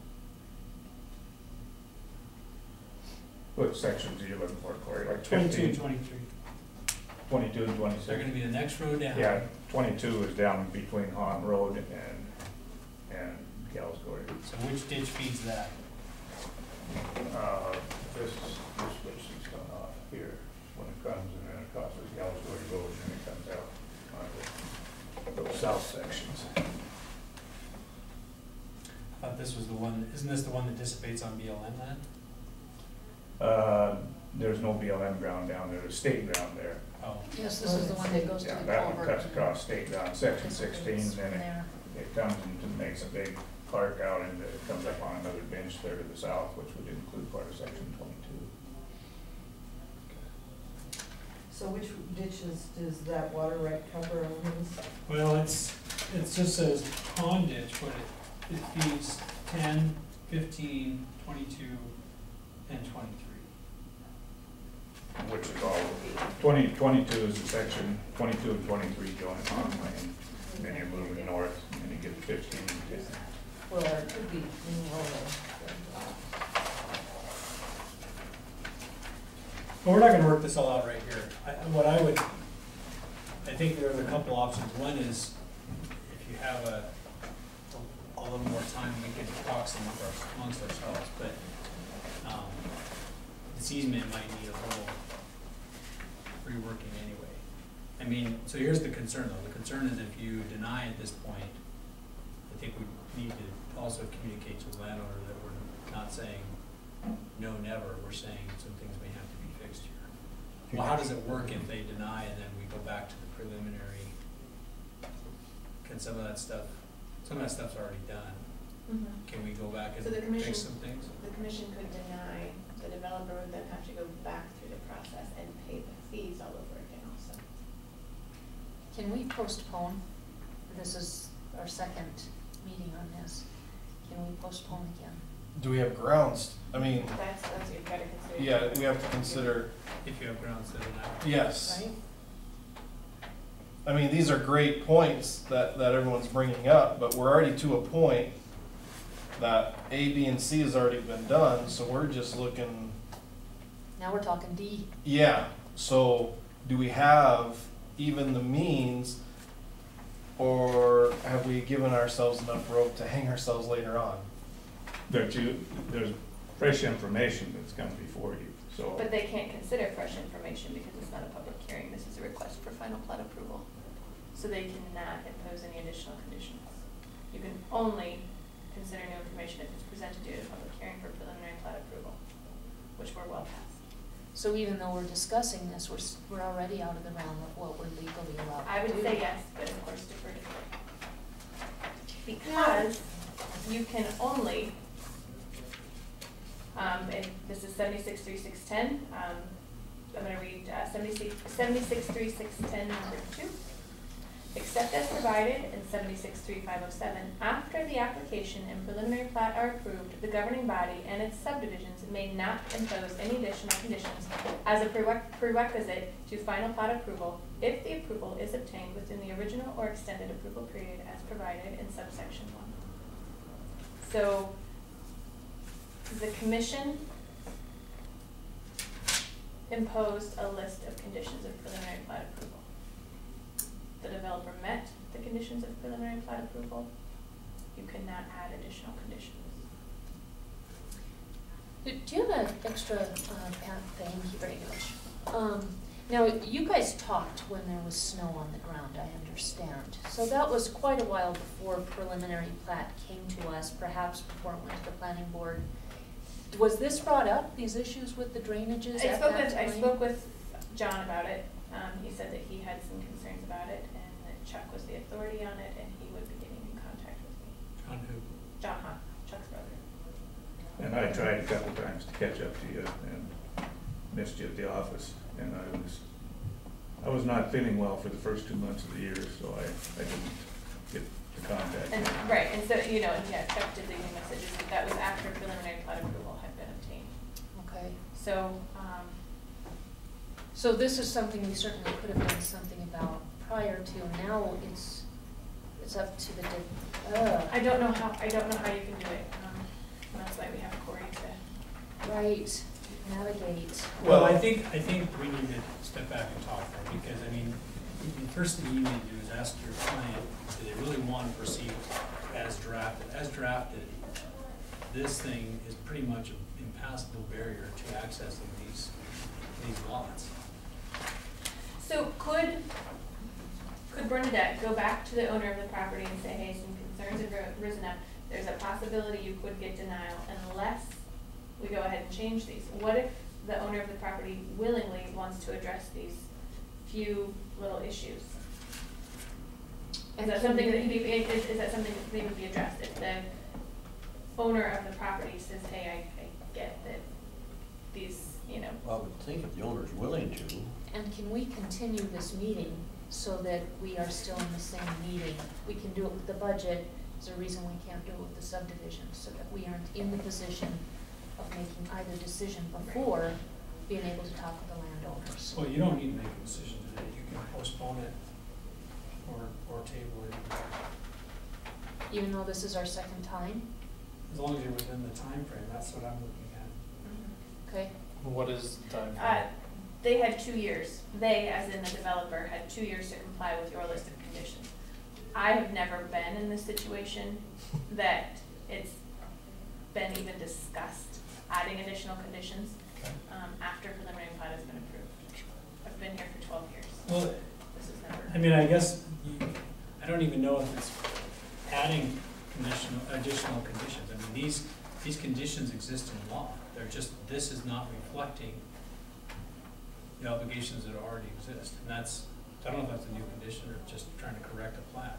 What sections are you looking for, Corey? Like Twenty-two and fifteen, twenty-three. twenty-two and 26. They're gonna be the next road down. Yeah, twenty-two is down between Hahn Road and, and Gals Gorge. So which ditch feeds that? Uh, this, this switch is coming off here when it comes and then it crosses Gals Gorge Road and then it comes out on the, those south sections. I thought this was the one, isn't this the one that dissipates on BLM land? Uh, there's no BLM ground down there, there's state ground there. Oh, Yes, this is the one that goes to the Yeah, the that one cuts across state ground, section sixteen, Dissipates then from it, there. it comes and makes a big park out and it comes up on another bench there to the south, which would include part of section twenty-two. So which ditches does that water right cover on his? well, it's, it just says pond ditch, but it, it feeds ten, fifteen, twenty-two, and twenty-three. Which is all, twenty, twenty-two is the section, twenty-two and twenty-three join on lane. Then you're moving north, and you get fifteen and ten. Well, it could be, But we're not gonna work this all out right here. I, what I would, I think there's a couple options. One is, if you have a, a little more time, we could talk some of our- amongst ourselves, but, um, this easement might need a little reworking anyway. I mean, so here's the concern though. The concern is if you deny at this point, think we need to also communicate to the landowner that we're not saying no, never. We're saying some things may have to be fixed here. Well, how does it work if they deny and then we go back to the preliminary? Can some of that stuff, some of that stuff's already done. Mm-hmm. Can we go back and So the commission- fix some things? The commission could deny, the developer would then have to go back through the process and pay the fees all over again also. Can we postpone? This is our second meeting on this. Can we postpone again? Do we have grounds? I mean, That's, that's what you've gotta consider. yeah, we have to consider, If you have grounds that deny. yes. Right? I mean, these are great points that, that everyone's bringing up, but we're already to a point that A, B, and C has already been done, so we're just looking, Now we're talking D. yeah, so do we have even the means or have we given ourselves enough rope to hang ourselves later on? That you, there's fresh information that's come before you, so. But they can't consider fresh information because it's not a public hearing, this is a request for final plat approval. So they cannot impose any additional conditions. You can only consider new information if it's presented to you at a public hearing for preliminary plat approval, which we're well past. So even though we're discussing this, we're, s- we're already out of the realm of what we're legally allowed to do. I would say yes, but of course defer to court. Because you can only, um, and this is seventy-six three six ten, um, I'm gonna read, uh, seventy-six, seventy-six three six ten number two. Except as provided in seventy-six three five oh seven, after the application and preliminary plat are approved, the governing body and its subdivisions may not impose any additional conditions as a prereq- prerequisite to final plat approval if the approval is obtained within the original or extended approval period as provided in subsection one. So, the commission imposed a list of conditions of preliminary plat approval. The developer met the conditions of preliminary plat approval. You cannot add additional conditions. Do do you have an extra, uh, Pat, thank you very much. Um, now, you guys talked when there was snow on the ground, I understand. So that was quite a while before preliminary plat came to us, perhaps before it went to the planning board. Was this brought up, these issues with the drainages I at spoke that with, I spoke with John about it, um, he said that he had some concerns about it, and that Chuck was the authority on it, and he would be getting in contact with me. On who? John Hahn, Chuck's brother. And I tried a couple times to catch up to you and missed you at the office. And I was, I was not feeling well for the first two months of the year, so I, I didn't get the contact. And, right, and so, you know, and yeah, Chuck did leave me messages, but that was after preliminary plat approval had been obtained. Okay, So, um, so this is something we certainly could have done something about prior to, now it's, it's up to the, uh, I don't know how, I don't know how you can do it, that's why we have Corey to. right, navigate. Well, I think, I think we need to step back and talk there, because, I mean, the first thing you need to do is ask your client, do they really want to proceed as drafted? As drafted, this thing is pretty much an impassable barrier to accessing these, these lots. So could, could Bernadette go back to the owner of the property and say, hey, some concerns have ri- risen up, there's a possibility you could get denial unless we go ahead and change these? What if the owner of the property willingly wants to address these few little issues? Is that something that, he- is, is that something that would be addressed if the owner of the property says, hey, I, I get that these, you know, I would think if the owner's willing to, And can we continue this meeting so that we are still in the same meeting? We can do it with the budget, is there a reason we can't do it with the subdivision, so that we aren't in the position of making either decision before being able to talk with the landowners? Well, you don't need to make a decision today, you can postpone it or, or table it, Even though this is our second time, as long as you're within the time frame. that's what I'm looking at. okay? What is the time Uh, frame? they had two years, they, as in the developer, had two years to comply with your list of conditions. I have never been in this situation that it's been even discussed, adding additional conditions, um, after preliminary plat has been approved. I've been here for twelve years, Well, this is never. I mean, I guess, you, I don't even know if it's adding conditional, additional conditions. I mean, these, these conditions exist in law. They're just, this is not reflecting the obligations that already exist. And that's, I don't know if that's a new condition or just trying to correct a plat.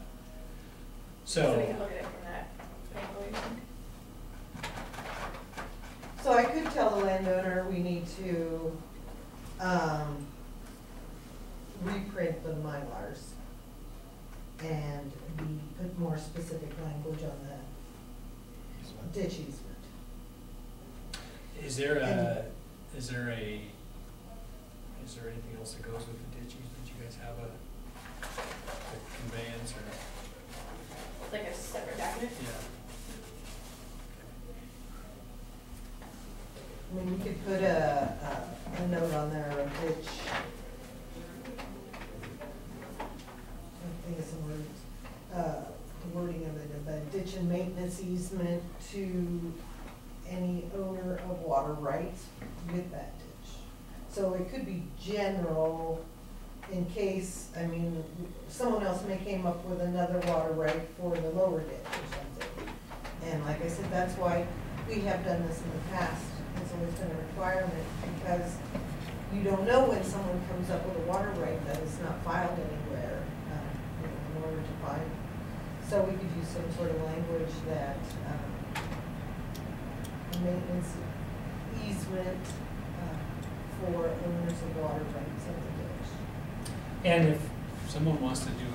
So we So, can look at it from that angle, you think? So I could tell the landowner we need to, um, reprint the Mylars and be, put more specific language on the ditch easement. is there a, is there a, is there anything else that goes with the ditch easement? You guys have a, a conveyance or, Like a separate document? yeah? I mean, we could put a, a, a note on there, a ditch. I think of some words, uh, the wording of it, a ditch and maintenance easement to any owner of water rights with that ditch. So it could be general in case, I mean, someone else may came up with another water right for the lower ditch or something. And like I said, that's why we have done this in the past. It's always been a requirement because you don't know when someone comes up with a water right that is not filed anywhere, um, in order to find. So we could use some sort of language that, um, maintenance easement, uh, for owners of water rights ditch. And if someone wants to do,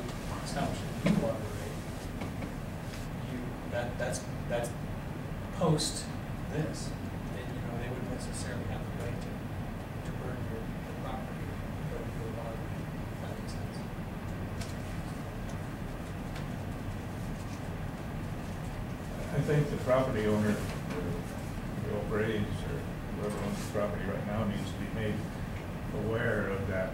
establish a new water rate, you, that, that's, that's post this. They, you know, they wouldn't necessarily have the right to, to burn your, your property, burn your water if that makes sense. I think the property owner, or Bill Graves, or whoever owns the property right now, needs to be made aware of that,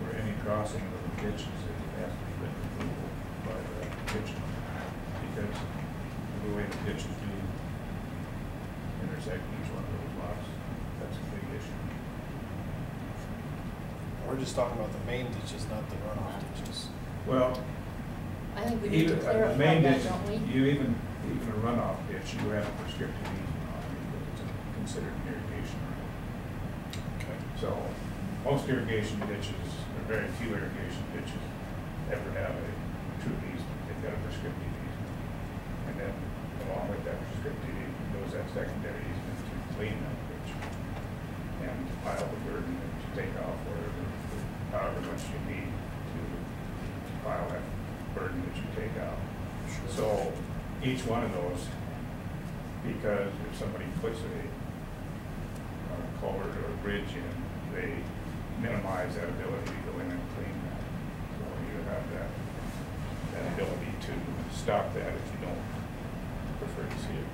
for any crossing of the ditches, it has to be written approval by the ditch. Because of the way the ditches do intersect each one of those lots, that's a big issue. We're just talking about the main ditches, not the runoff ditches. Well, I think we need to even, uh, the clarify main that, ditch, don't we? you even, even a runoff ditch, you have a prescriptive easement on it, because it's considered an irrigation road. Okay. So, most irrigation ditches, or very few irrigation ditches, ever have a true easement, they've got a prescriptive easement. And then, along with that prescriptive easement, goes that secondary easement to clean that ditch. And pile the burden that you take off wherever, however much you need to pile that burden that you take out. So, each one of those, because if somebody puts a, a culvert or a bridge in, they minimize that ability to go in and clean that. So you have that, that ability to stop that if you don't prefer to see it.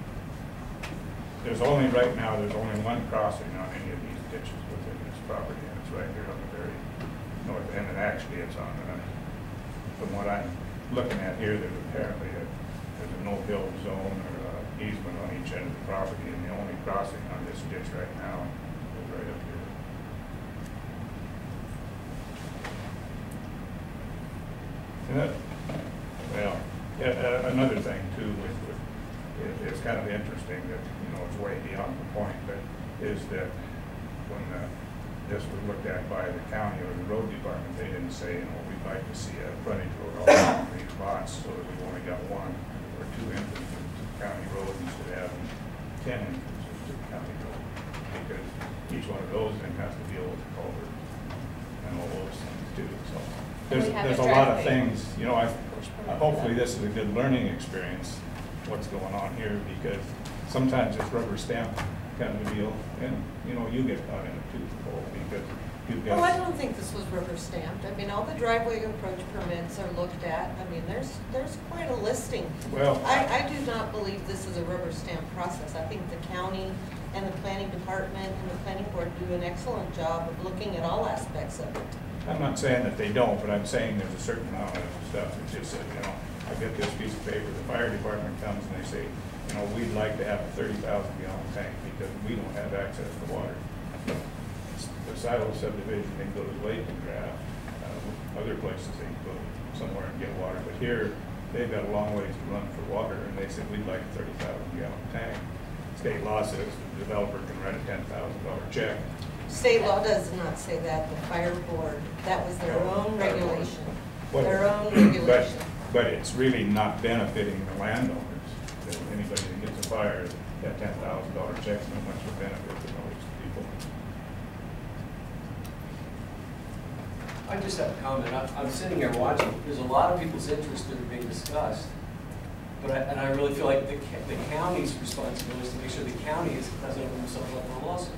There's only, right now, there's only one crossing on any of these ditches within this property, and it's right here on the very north end, and actually it's on, uh, from what I'm looking at here, there's apparently a, there's a no-build zone or uh, easement on each end of the property, and the only crossing on this ditch right now is right up here. That, well, yeah, another thing too, with, with, it, it's kind of interesting that, you know, it's way beyond the point, but is that when, uh, this was looked at by the county or the road department, they didn't say, you know, we'd like to see a frontage road along these lots, so that we've only got one or two entrances to the county road instead of having ten entrances to the county road. Because each one of those then has to deal with the culvert and all those things too, so. There's, a there's a lot of things, you know, I, I- hopefully this is a good learning experience, what's going on here, because sometimes it's rubber stamp kind of a deal, and, you know, you get caught in it too, Paul, because you've got. Well, I don't think this was rubber stamped. I mean, all the driveway approach permits are looked at. I mean, there's, there's quite a listing. Well, I, I do not believe this is a rubber stamp process. I think the county and the planning department and the planning board do an excellent job of looking at all aspects of it. I'm not saying that they don't, but I'm saying there's a certain amount of stuff, it's just that, you know, I get this piece of paper, the fire department comes and they say, you know, we'd like to have a thirty thousand gallon tank because we don't have access to water. The silo subdivision, they can go to Lake and Graff, uh, other places they can go somewhere and get water, but here, they've got a long ways to run for water, and they said, we'd like a thirty thousand gallon tank. State law says the developer can write a ten thousand dollar check, State law does not say that. The fire board, that was their own regulation. Their own But, regulation. but it's really not benefiting the landowners, that anybody that gets a fire, that ten thousand dollar check's not much of a benefit to those people. I just have a comment. I- I'm sitting here watching, there's a lot of people's interests that are being discussed. But I, and I really feel like the, ca- the county's responsibility is to make sure the county is, doesn't open themselves up for a lawsuit.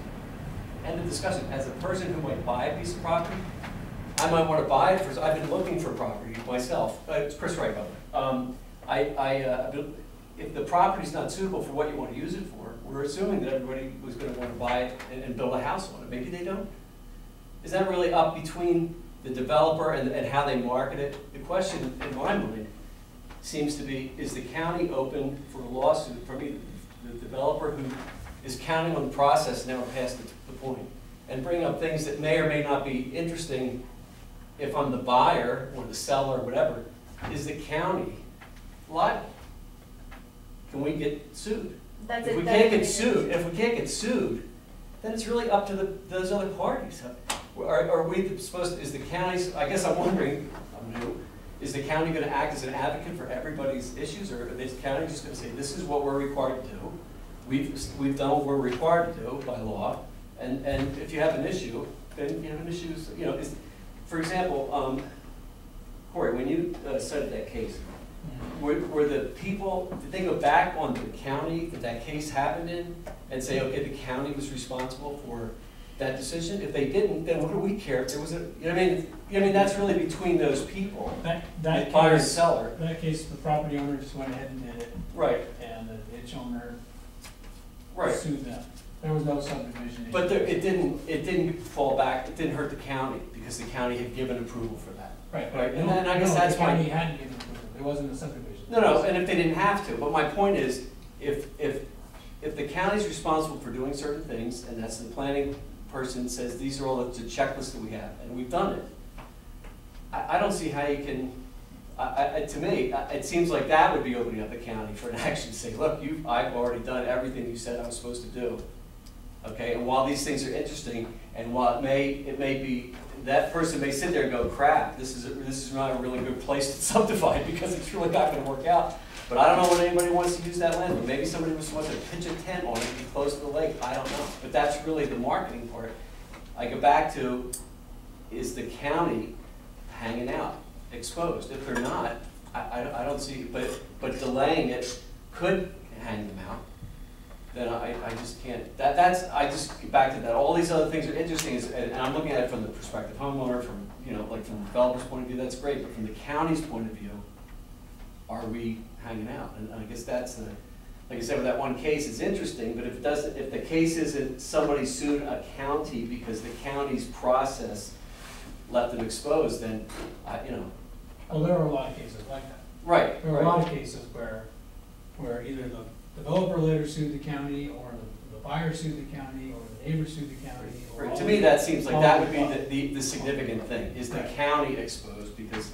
End of discussion. As a person who might buy a piece of property, I might want to buy it for, I've been looking for property myself. Uh, It's Chris Wright, by the. Um, I, I, uh, if the property's not suitable for what you want to use it for, we're assuming that everybody was going to want to buy it and, and build a house on it. Maybe they don't. Is that really up between the developer and, and how they market it? The question in my mind seems to be, is the county open for a lawsuit from either the developer who is counting on the process now past the point, and bring up things that may or may not be interesting if I'm the buyer or the seller or whatever, is the county liable? Can we get sued? That's If we can't get sued, if we can't get sued, then it's really up to the, those other parties. Are, are we supposed, to, is the county, I guess I'm wondering, I'm new, is the county gonna act as an advocate for everybody's issues, or is the county just gonna say, this is what we're required to do? We've, we've done what we're required to do by law, and, and if you have an issue, then you have an issue, you know, is, for example, um, Corey, when you uh, studied that case, were, were the people, did they go back on the county that that case happened in and say, okay, the county was responsible for that decision? If they didn't, then what do we care if there was a, you know what I mean? You know, I mean, that's really between those people, That, the that buyer and case, seller. that case, the property owner just went ahead and did it, Right, and the ditch owner right. sued them. There was no subdivision. But there, it didn't, it didn't fall back, it didn't hurt the county because the county had given approval for that. Right, right, and then I guess that's the my- county had to give approval, there wasn't a subdivision. No, no, and if they didn't have to, but my point is, if, if, if the county's responsible for doing certain things, and that's the planning person says, these are all the checklists that we have, and we've done it. I, I don't see how you can, I, I, I- to me, it seems like that would be opening up the county for an action to say, look, you, I've already done everything you said I was supposed to do. Okay, and while these things are interesting, and while it may, it may be, that person may sit there and go, crap, this is, a- this is not a really good place to subdivide, because it's really not gonna work out. But I don't know what anybody wants to use that land, maybe somebody just wants to pitch a tent on it and be close to the lake, I don't know. But that's really the marketing part. I go back to, is the county hanging out, exposed? If they're not, I, I, I don't see, but, but delaying it could hang them out. Then I, I just can't, that, that's, I just get back to that, all these other things are interesting, is- and I'm looking at it from the prospective homeowner, from, you know, like from the developer's point of view, that's great, but from the county's point of view, are we hanging out? And I guess that's the, like I said, with that one case, it's interesting, but if it doesn't, if the case isn't somebody sued a county because the county's process left them exposed, then, I, you know, Well, there are a lot of cases like that. right, There are a lot of cases where, where either the developer later sued the county, or the, the buyer sued the county, or the neighbor sued the county, or. Right, all To me, that seems like that would be the, the, the significant thing, is the Right. county exposed, because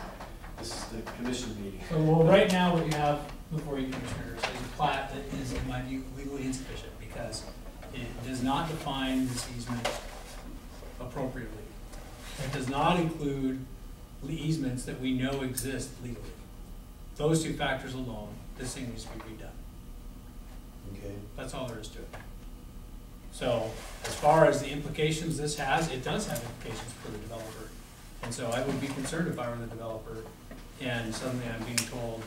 this is the commission meeting. So, well, right now, what you have before you commissioners is a plat that is, in my view, legally insufficient, because it does not define this easement appropriately. It does not include le- easements that we know exist legally. Those two factors alone, this thing needs to be redone. That's all there is to it. So, as far as the implications this has, it does have implications for the developer. And so I would be concerned if I were the developer, and suddenly I'm being told,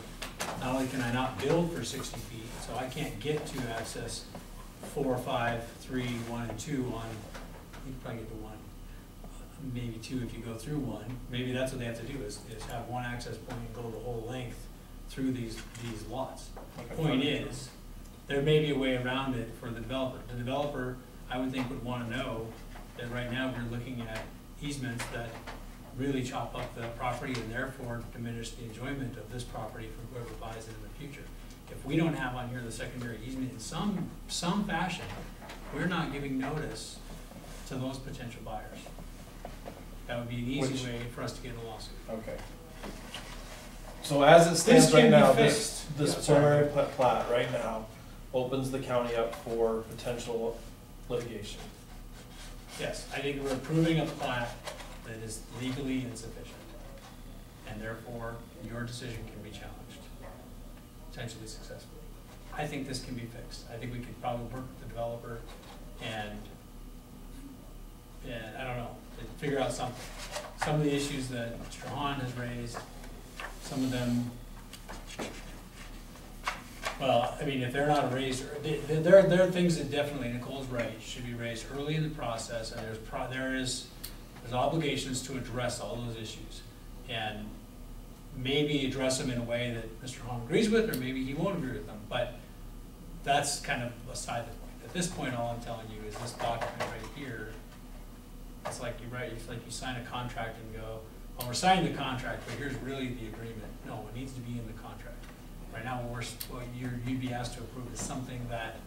not only can I not build for sixty feet, so I can't get to access four, five, three, one, and two on, you can probably get to one, maybe two if you go through one. Maybe that's what they have to do, is, is have one access point and go the whole length through these, these lots. The Point is, there may be a way around it for the developer. The developer, I would think, would wanna know that right now we're looking at easements that really chop up the property and therefore diminish the enjoyment of this property for whoever buys it in the future. If we don't have on here the secondary easement in some, some fashion, we're not giving notice to those potential buyers. That would be an Which- easy way for us to get a lawsuit. Okay. So as it stands This right be now, this, fixed. this sorry. preliminary plat right now opens the county up for potential litigation. Yes, I think we're approving a plat that is legally insufficient. And therefore, your decision can be challenged, potentially successfully. I think this can be fixed. I think we could probably work with the developer and, and I don't know, figure out something. Some of the issues that Mr. Hahn has raised, some of them, well, I mean, if they're not raised, there, there are things that definitely, Nicole's right, should be raised early in the process, and there's pro, there is, there's obligations to address all those issues. And maybe address them in a way that Mr. Hahn agrees with, or maybe he won't agree with them, but that's kind of aside the point. At this point, all I'm telling you is this document right here, it's like you write, it's like you sign a contract and go, well, we're signing the contract, but here's really the agreement. No, it needs to be in the contract. Right now, what we're, what you're, you'd be asked to approve is something that,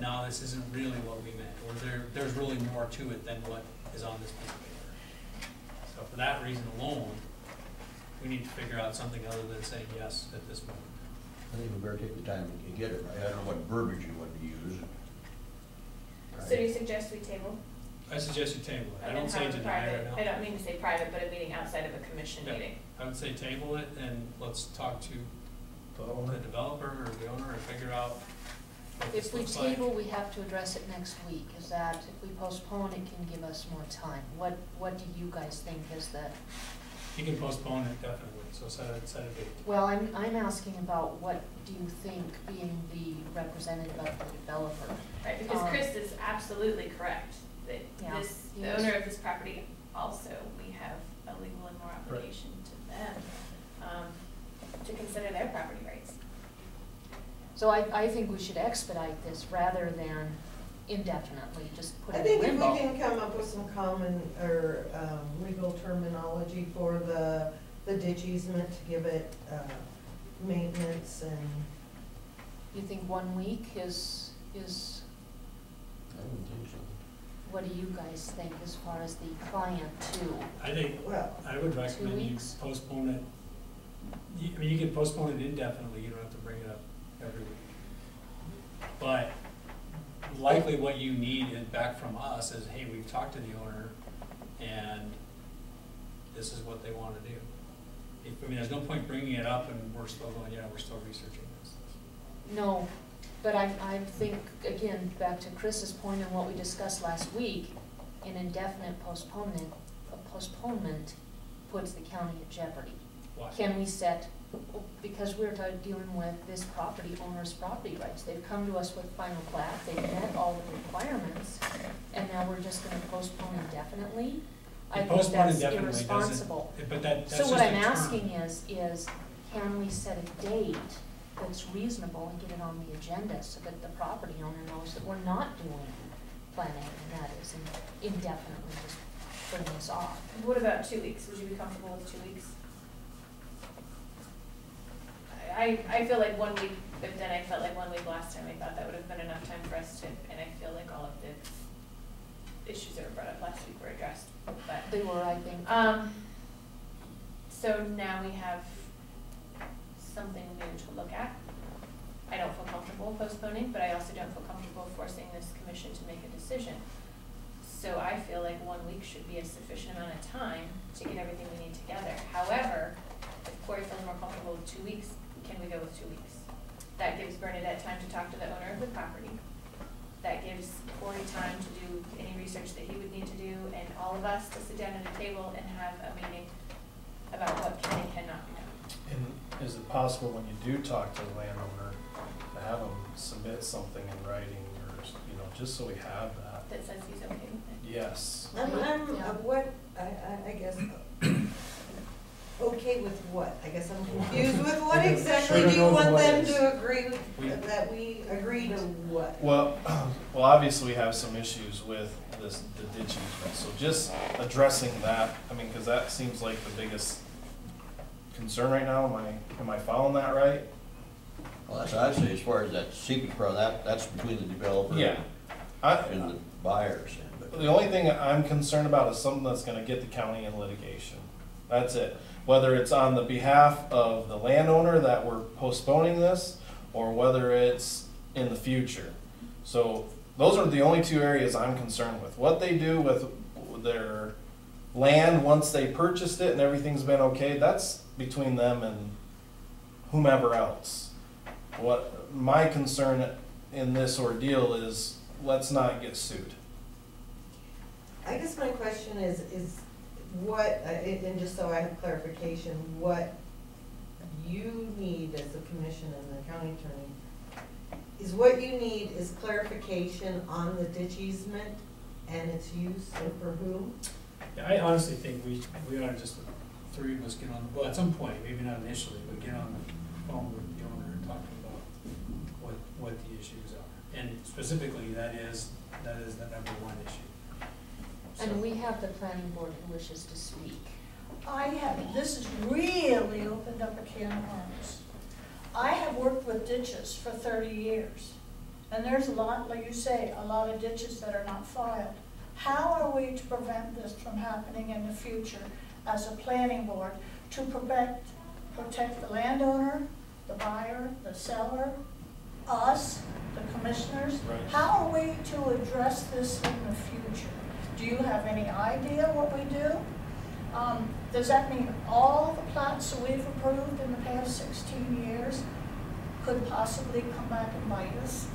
no, this isn't really what we meant, or there, there's really more to it than what is on this piece of paper. So for that reason alone, we need to figure out something other than saying yes at this moment. I think we better take the time to get it right. I don't know what verbiage you want to use. So do you suggest we table? I suggest you table it. I and don't say have a right private- I don't mean to say private, but a meeting outside of a commission Yeah. meeting. I would say table it and let's talk to The the owner. developer or the owner and figure out what this If we looks like. table, we have to address it next week. Is that, if we postpone, it can give us more time? What, what do you guys think is the, You can postpone it definitely, so set a, set a date. well, I'm, I'm asking about what do you think, being the representative of the developer? Right, because Um, Chris is absolutely correct, that Yeah, this, the is. owner of this property also, we have a legal and moral obligation to them, um, to consider their property rights. So I, I think we should expedite this rather than indefinitely, just put I it in think if limbo. we can come up with some common, or, um, legal terminology for the, the ditch easement to give it, uh, maintenance and, You think one week is, is, I don't think so. what do you guys think as far as the client too? I think, Well, I would recommend you weeks? postpone it. You, I mean, you can postpone it indefinitely, you don't have to bring it up every week. But likely what you need is back from us is, hey, we've talked to the owner and this is what they wanna do. If, I mean, there's no point bringing it up and we're still going, yeah, we're still researching this. No, but I, I think, again, back to Chris's point and what we discussed last week, an indefinite postponement, a postponement puts the county at jeopardy. Why? Can we set, because we're dealing with this property owner's property rights, they've come to us with final plat, they've met all the requirements, and now we're just gonna postpone indefinitely? I think postpone that's indefinitely doesn't- irresponsible. But that, that's So just what a I'm term. asking is, is can we set a date that's reasonable and get it on the agenda so that the property owner knows that we're not doing plan A, and that is indefinitely just putting this off? What about two weeks? Would you be comfortable with two weeks? I, I feel like one week, but then I felt like one week last time, I thought that would have been enough time for us to, and I feel like all of the issues that were brought up last week were addressed, but. They were, I think, Um, so now we have something new to look at. I don't feel comfortable postponing, but I also don't feel comfortable forcing this commission to make a decision. So I feel like one week should be a sufficient amount of time to get everything we need together. However, if Corey feels more comfortable with two weeks, can we go with two weeks? That gives Bernadette time to talk to the owner of the property. That gives Corey time to do any research that he would need to do, and all of us to sit down at a table and have a meeting about what can and cannot be done. And is it possible when you do talk to the landowner, to have them submit something in writing or, you know, just so we have that? That says he's okay with it. Yes. I'm, I'm, Yeah. uh, what, I, I, I guess, okay with what? I guess I'm confused with what exactly don't you want them to agree, We- with- that we agree to what? Well, well, obviously we have some issues with this, the ditch easement, so just addressing that, I mean, cause that seems like the biggest concern right now, am I, am I following that right? Well, that's what I'd as far as that secret pro, that, that's between the developer Yeah. I, and the buyers. but- The only thing I'm concerned about is something that's gonna get the county in litigation. That's it. Whether it's on the behalf of the landowner that we're postponing this, or whether it's in the future. So, those are the only two areas I'm concerned with. What they do with their land, once they purchased it and everything's been okay, that's between them and whomever else. What, my concern in this ordeal is, let's not get sued. I guess my question is, is what, uh, and just so I have clarification, what you need as a commission and the county attorney, is what you need is clarification on the ditch easement and its use and for whom? Yeah, I honestly think we, we ought to just, three of us get on, well, at some point, maybe not initially, but get on the phone with the owner and talk about what, what the issues are. And specifically, that is, that is the number one issue. So- and we have the planning board who wishes to speak. I have, this has really opened up a can of worms. I have worked with ditches for thirty years, and there's a lot, like you say, a lot of ditches that are not filed. How are we to prevent this from happening in the future as a planning board to protect, protect the landowner, the buyer, the seller, us, the commissioners? Right. How are we to address this in the future? Do you have any idea what we do? Um, does that mean all the plats that we've approved in the past sixteen years could possibly come back and bite us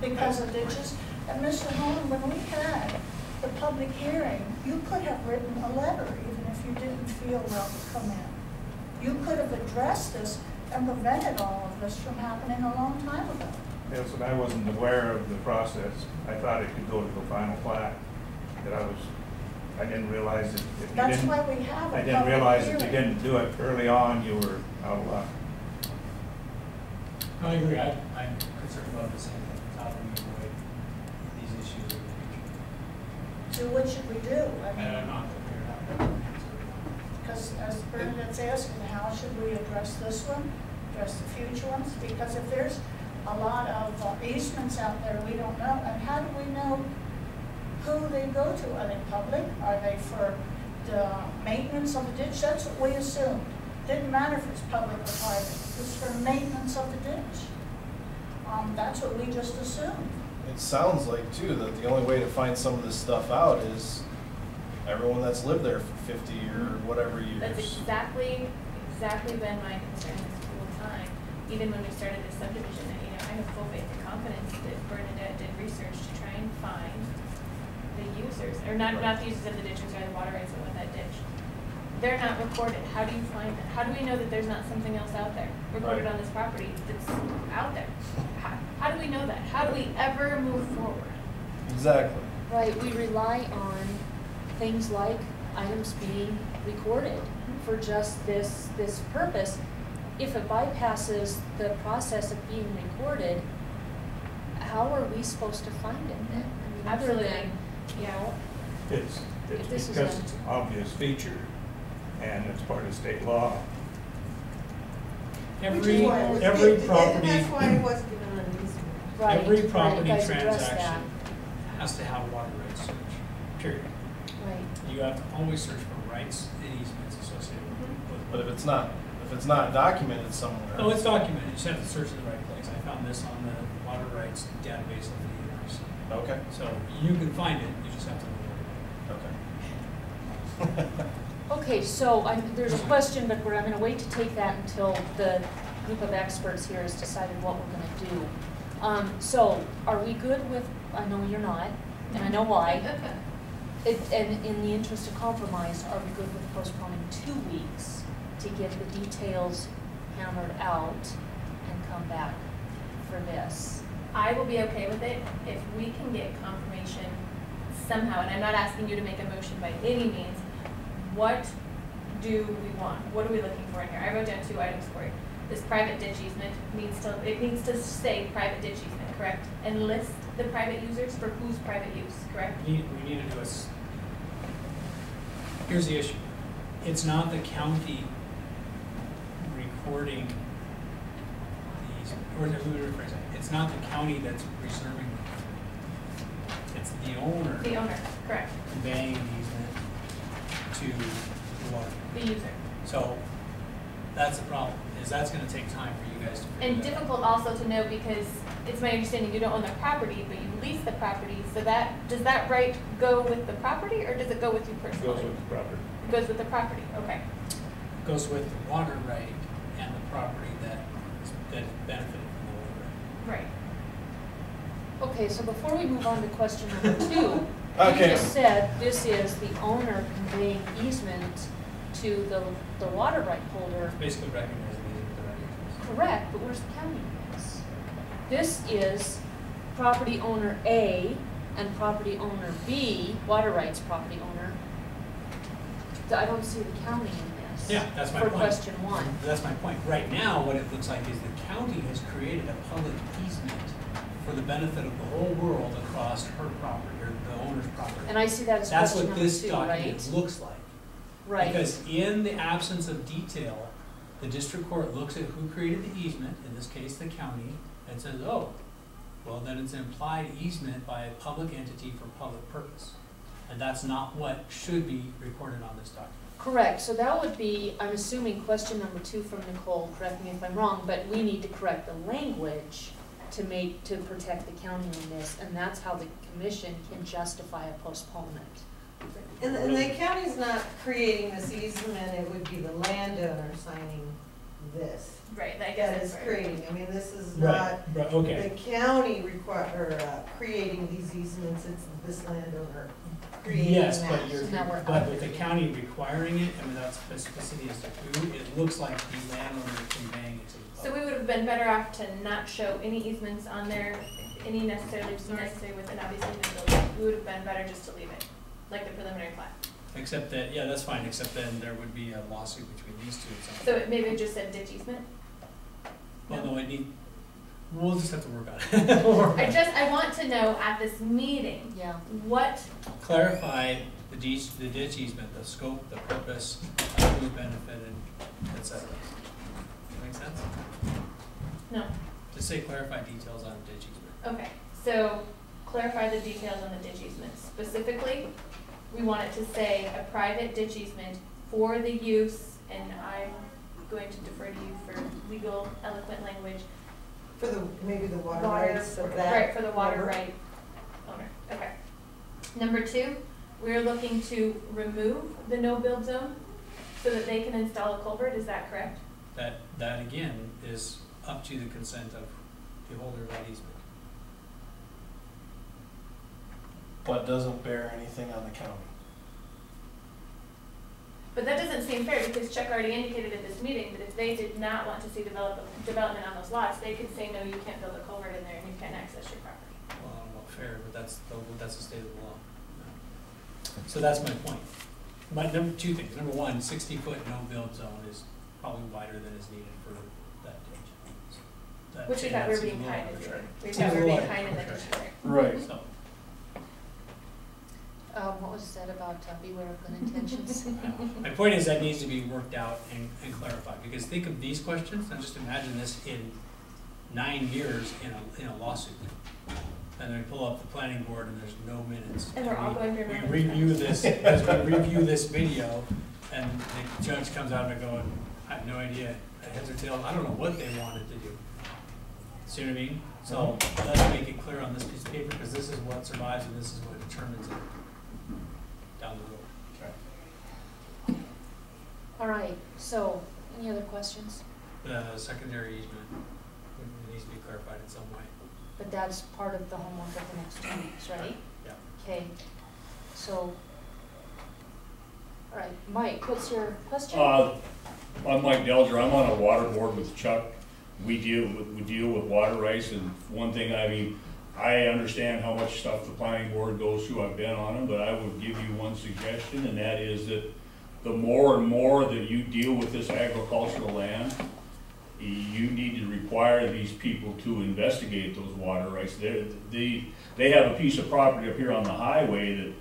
because of ditches? And Mr. Holman, when we had the public hearing, you could have written a letter even if you didn't feel well to come in. You could have addressed this and prevented all of this from happening a long time ago. Yes, and I wasn't aware of the process. I thought it could go to the final plat, that I was, I didn't realize that if you That's didn't, why we have a I didn't public realize if you hearing. didn't do it early on, you were out of luck. I agree, I, I'm concerned about the same thing, how do we avoid these issues in the future? So what should we do? I And mean, I'm not figuring out. Because as Bernadette's asking, how should we address this one, address the future ones? Because if there's a lot of uh, easements out there we don't know, and how do we know who they go to. Are they public? Are they for the maintenance of the ditch? That's what we assumed. Didn't matter if it's public or private, it was for maintenance of the ditch. Um, that's what we just assumed. It sounds like too, that the only way to find some of this stuff out is everyone that's lived there for fifty or whatever years. That's exactly, exactly been my concern this whole time. Even when we started this subdivision, you know, I have full faith and confidence that Bernadette did research to try and find the users, or not, not the users of the ditches or the water rights that went that ditch. They're not recorded. How do you find that? How do we know that there's not something else out there recorded Right. on this property that's out there? How, how do we know that? How do we ever move forward? Exactly. Right, we rely on things like items being recorded mm-hmm. for just this, this purpose. If it bypasses the process of being recorded, how are we supposed to find it then? I mean, other Absolutely. than, you know, It's, If this it's is because a- it's an obvious feature and it's part of state law. Which is Every, why it was- every and property, That's why it wasn't given an easement. right, every right, property you guys address that. transaction has to have water rights search, period. Right, You have to always search for rights and easements associated with. it. Mm-hmm. But if it's not, if it's not documented somewhere. No, it's documented, you just have to search in the right place. I found this on the water rights database of the university. Okay, So you can find it, you just have to look okay. okay, so I, there's a question, but we're, I'm gonna wait to take that until the group of experts here has decided what we're gonna do. Um, so, are we good with, I know you're not, and I know why. It, and in the interest of compromise, are we good with postponing two weeks to get the details hammered out and come back for this? I will be okay with it if we can get confirmation somehow, and I'm not asking you to make a motion by any means. What do we want? What are we looking for in here? I wrote down two items for you. This private ditch easement needs to, it needs to say private ditch easement, correct? And list the private users for whose private use, correct? We need, we need to do a, here's the issue. It's not the county recording these, or let me rephrase. It's not the county that's reserving them. It's the owner The owner, correct, conveying the easement to the water. the user. So that's the problem, is that's gonna take time for you guys to figure And that out. difficult also to know because it's my understanding you don't own the property, but you lease the property, so that, does that right go with the property or does it go with you personally? goes with the property. It Goes with the property, okay. Goes with the water right and the property that, that benefited from the water right. Right. Okay, so before we move on to question number two, you Okay. just said this is the owner conveying easement to the, the water right holder. It's basically recognizing these are the right. Correct, but where's the county in this? This is property owner A and property owner B, water rights property owner. I don't see the county in this. Yeah, that's my For point. question one. That's my point. Right now, what it looks like is the county has created a public easement for the benefit of the whole world across her property, or the owner's property. And I see that as That's question what number this two, document right? looks like. Right. Because in the absence of detail, the district court looks at who created the easement, in this case, the county, and says, oh, well, then it's an implied easement by a public entity for public purpose. And that's not what should be recorded on this document. Correct, so that would be, I'm assuming, question number two from Nicole, correct me if I'm wrong, but we need to correct the language to make, to protect the county on this, and that's how the commission can justify a postponement. And, and the county's not creating this easement, it would be the landowner signing this. Right, I guess That that's is right. creating, I mean, this is Right, not right, the okay. county require, or, uh, creating these easements, it's this landowner creating Yes, that. but you're, So now we're but with the county requiring it, and without specificity as to who, it looks like the landowner conveying it to the public. So public. we would have been better off to not show any easements on there, any necessarily necessary with an obviously no building. We would have been better just to leave it, like the preliminary plat. Except that, yeah, that's fine, except then there would be a lawsuit between these two at some So it maybe just said ditch easement? Well, no, I need, we'll just have to work on it. We'll work on I it. just, I want to know at this meeting, Yeah, what, Clarify the ditch, the ditch easement, the scope, the purpose, uh, who benefited, et cetera. Make sense? no, Just say clarify details on the ditch easement. okay, so clarify the details on the ditch easement. Specifically, we want it to say a private ditch easement for the use, and I'm going to defer to you for legal eloquent language. For the, maybe the water Water, rights of that. right, for the water river. right owner, okay. Number two, we're looking to remove the no-build zone so that they can install a culvert, is that correct? That, that again is up to the consent of the holder of that easement. But doesn't bear anything on the county. But that doesn't seem fair, because Chuck already indicated at this meeting that if they did not want to see develop, development on those lots, they could say, no, you can't build a culvert in there and you can't access your property. Well, I don't know, fair, but that's, the- that's the state of the law. So that's my point. My, number, two things. Number one, sixty foot no build zone is probably wider than is needed for that ditch. That- Which we and thought we were being kind of arbitrary. doing. We It's thought we were being kind in the arbitrary. ditch Right. So, Um, what was said about uh, beware of good intentions? My point is that needs to be worked out and, and clarified, because think of these questions, and just imagine this in nine years in a, in a lawsuit. And then we pull up the planning board and there's no minutes. And we're all we- going to remember We review this, as we review this video, and the judge comes out and going, I have no idea, heads or tails, I don't know what they wanted to do. See what I mean? So let's make it clear on this piece of paper, because this is what survives and this is what determines it down the road. All right, so, any other questions? The secondary easement it needs to be clarified in some way. But that's part of the homework of the next two weeks, right? Yeah. Okay, so, all right, Mike, what's your question? Uh, I'm Mike Delger, I'm on a water board with Chuck. We deal with, we deal with water rights, and one thing, I mean, I understand how much stuff the planning board goes through, I've been on them, but I would give you one suggestion, and that is that the more and more that you deal with this agricultural land, you need to require these people to investigate those water rights. They, they, they have a piece of property up here on the highway that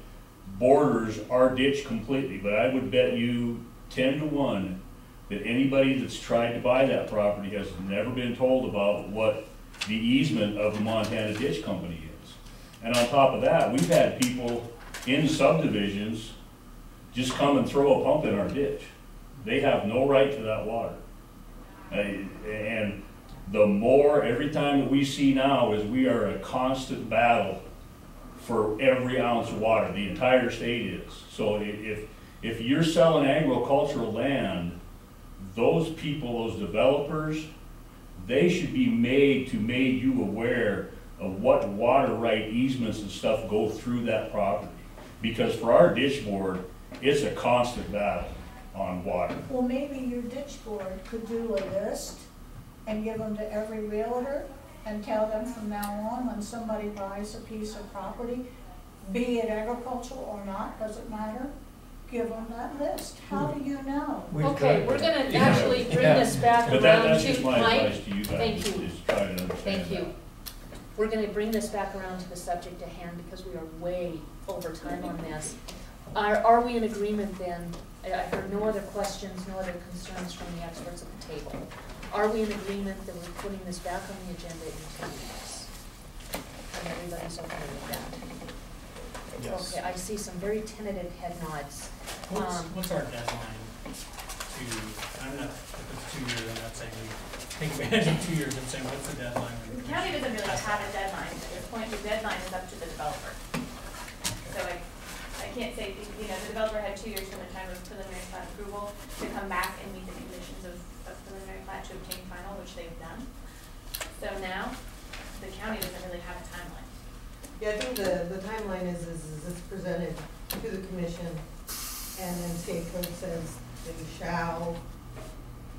borders our ditch completely, but I would bet you ten to one that anybody that's tried to buy that property has never been told about what the easement of the Montana Ditch Company is. And on top of that, we've had people in subdivisions just come and throw a pump in our ditch. They have no right to that water. Uh, And the more, every time that we see now is we are a constant battle for every ounce of water, the entire state is. So if, if you're selling agricultural land, those people, those developers, they should be made to made you aware of what water right easements and stuff go through that property. Because for our ditch board, it's a constant battle on water. Well, maybe your ditch board could do a list and give them to every realtor and tell them from now on, when somebody buys a piece of property, be it agricultural or not, doesn't matter, give them that list. How do you know? Okay, we're gonna Yeah. actually bring Yeah. this back But that, around that's just to my Mike. advice to you guys, Thank you. is try to understand Thank that. you. We're gonna bring this back around to the subject at hand because we are way over time on this. Are, are we in agreement then? I, I heard no other questions, no other concerns from the experts at the table. Are we in agreement that we're putting this back on the agenda in two weeks? And everybody's okay with that? Yes. Okay, I see some very tentative head nods. What's, Um, what's our deadline to, I'm not, if it's two years, I'm not saying we take advantage of two years, I'm saying what's the deadline? The we county doesn't really have a deadline, at this point, the deadline is up to the developer. So I, I can't say, you know, the developer had two years from the time of preliminary plat approval to come back and meet the conditions of, of preliminary plat to obtain final, which they've done. So now, the county doesn't really have a timeline. Yeah, I think the, the timeline is, is, is it's presented to the commission, and then state code says they shall,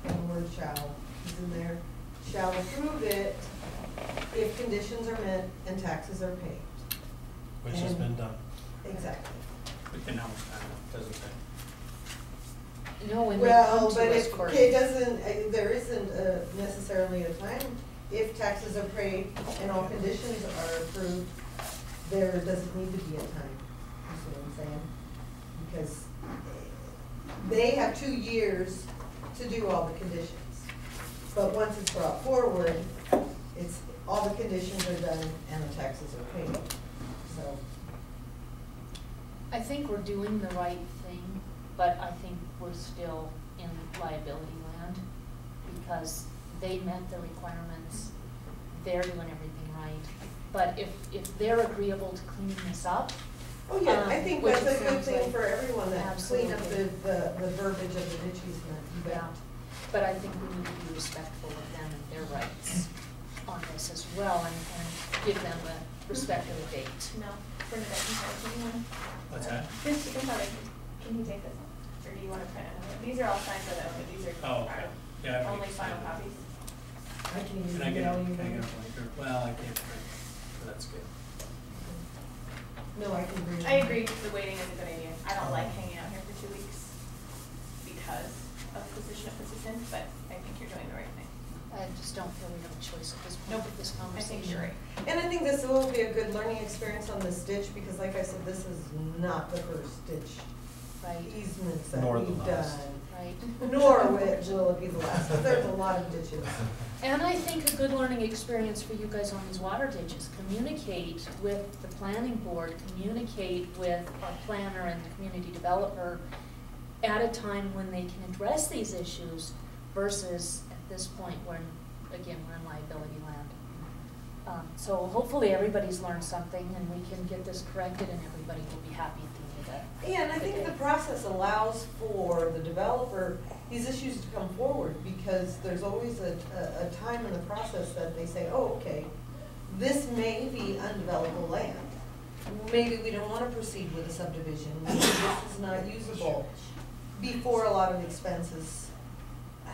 and the word shall is in there, shall approve it if conditions are met and taxes are paid. Which has been done. Exactly. Within how much time, doesn't say. No, when they Well, come to but us, if, Cory. it doesn't, uh, there isn't uh, necessarily a time, if taxes are paid and all conditions are approved, there doesn't need to be a time, you see what I'm saying? Because they have two years to do all the conditions. But once it's brought forward, it's, all the conditions are done and the taxes are paid. So. I think we're doing the right thing, but I think we're still in liability land because they met the requirements, they're doing everything right. But if, if they're agreeable to cleaning this up, Oh, yeah, I Um, think that's a good thing like- for everyone, that clean up the, the, the verbiage of the ditch easement, you bet. yeah. But I think we need to be respectful of them and their rights on this as well and, and give them a respect of the date. No, Bernadette, I'm sorry, can you? What's that? This, this other, can you take this one? Or do you wanna print another? These are all signed by the owner, these are Oh, okay. Yeah, I only mean- final copies. I can Can I get, can you I get a that. blank or, well, I can't print, but that's good. No, I can bring. I agree, the waiting is a good idea. I don't like hanging out here for two weeks because of the position it puts us in, but I think you're doing the right thing. I just don't feel we have a choice at this point Nope, with this I conversation. think you're right. And I think this will be a good learning experience on the ditch, because like I said, this is not the first ditch Right, easements that Nor we've done. right. Nor will it, be the last, 'cause there's a lot of ditches. And I think a good learning experience for you guys on these water ditches, communicate with the planning board, communicate with our planner and the community developer at a time when they can address these issues versus at this point when, again, we're in liability land. Um, so hopefully everybody's learned something and we can get this corrected and everybody will be happy at the end of that. Yeah, and I think the process allows for the developer, these issues to come forward, because there's always a, a, a time in the process that they say, oh, okay, this may be undevelopable land. Maybe we don't wanna proceed with a subdivision, maybe this is not usable, before a lot of expenses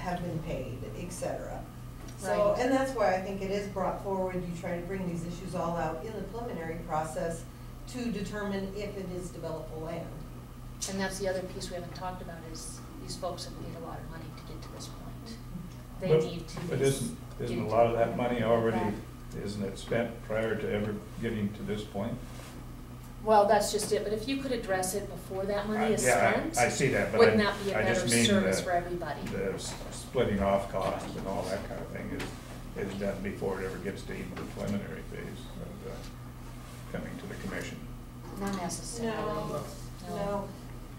have been paid, et cetera. So, Right. and that's why I think it is brought forward, you try to bring these issues all out in the preliminary process to determine if it is developable land. And that's the other piece we haven't talked about is these folks have paid a lot of money to get to this point. They But- need to. But isn't, isn't a lot of that money already, isn't it spent prior to ever getting to this point? Well, that's just it, but if you could address it before that money is Yeah, spent, I see that, but I, wouldn't that be a I better just mean service the- for everybody? The s- splitting off costs and all that kind of thing is, is done before it ever gets to even the preliminary phase of, uh, coming to the commission. Not necessarily. No, no.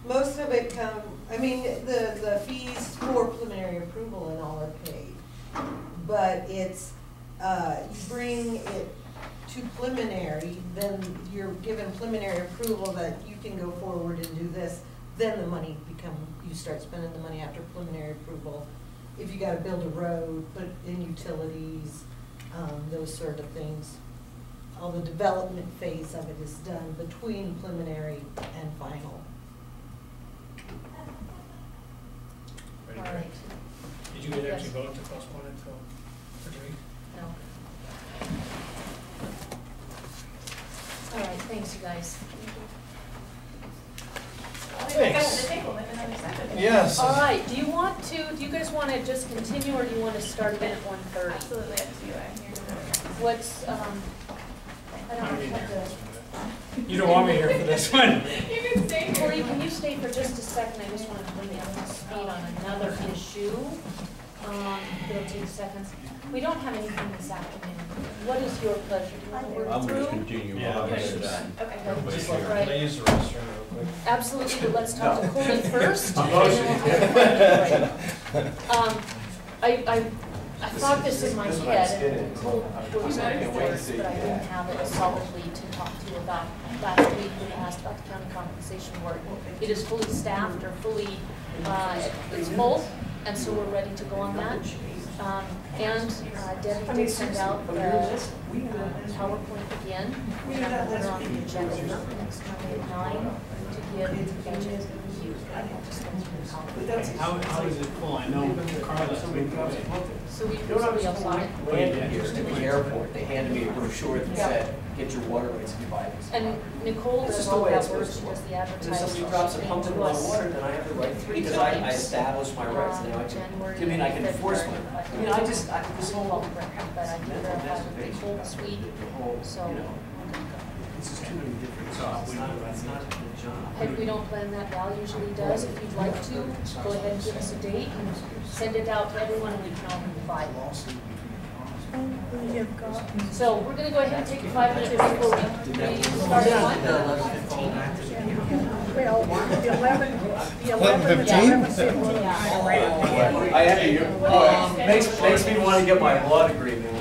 Most of it come, I mean, the, the fees for preliminary approval and all are paid. But it's, uh, you bring it to preliminary, then you're given preliminary approval that you can go forward and do this. Then the money become, you start spending the money after preliminary approval. If you gotta build a road, put in utilities, um, those sort of things all the development phase of it is done between preliminary and final. Ready, All Did you get Yes. actually vote to postpone it till, for two weeks? no. All right, thanks, you guys. I'll be back up Thanks. to the table with another second. Yes. All right, do you want to, do you guys want to just continue or do you want to start again at one thirty? Absolutely up to you, I'm here. What's, um, I don't I mean, have the. You don't want me here for this one. You can stay here. Corey, can you stay for just a second? I just want to bring you up to speed on another issue. Um, it'll take seconds. We don't have anything this afternoon. What is your pleasure? Do you want to I'm work gonna through? continue Yeah, on. we and, should. Okay. Everybody's Just like, here. Right. I use the restroom real quick. Absolutely, but let's talk to Corey first. A and then we'll have a. Um, I, I, I thought this in my This is my head, and in. told Corey I can't wait to first, but I didn't have it solidly to talk to you about last week when you asked about the county compensation work, It is fully staffed or fully, uh, it's full, and so we're ready to go on that. Um, and uh, Debbie did send out the uh, PowerPoint again. We're gonna put it on the agenda for next Monday at nine to give the budget review. I will just go through the PowerPoint. How, how is it full? I know Carla, somebody probably. So we, You know what I was somebody else on it. landed here at the airport, they handed me a brochure that said, get your water rights if you buy this. And Nicole This does is the all way that it's work, supposed she to does work. the And if advertising. somebody drops a she pump in came my to us, water, then I have the right, three because I, I established my rights, now I can, I mean, I can enforce my, February. I mean, I just, I, this whole, but I did verify with Nicole this week, the whole, so. you know, it's just too many different jobs, it's not, it's not a job. Heck, we don't plan that, Val usually does, if you'd like to, go ahead and give us a date and send it out to everyone, and we can all reply. So we're gonna go ahead and take a five minute break before we, we start at one. Well, the eleven, the Eleven eleven, fifteen? yeah. I have to, oh, makes, makes me wanna get my blood agreement.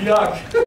Yuck.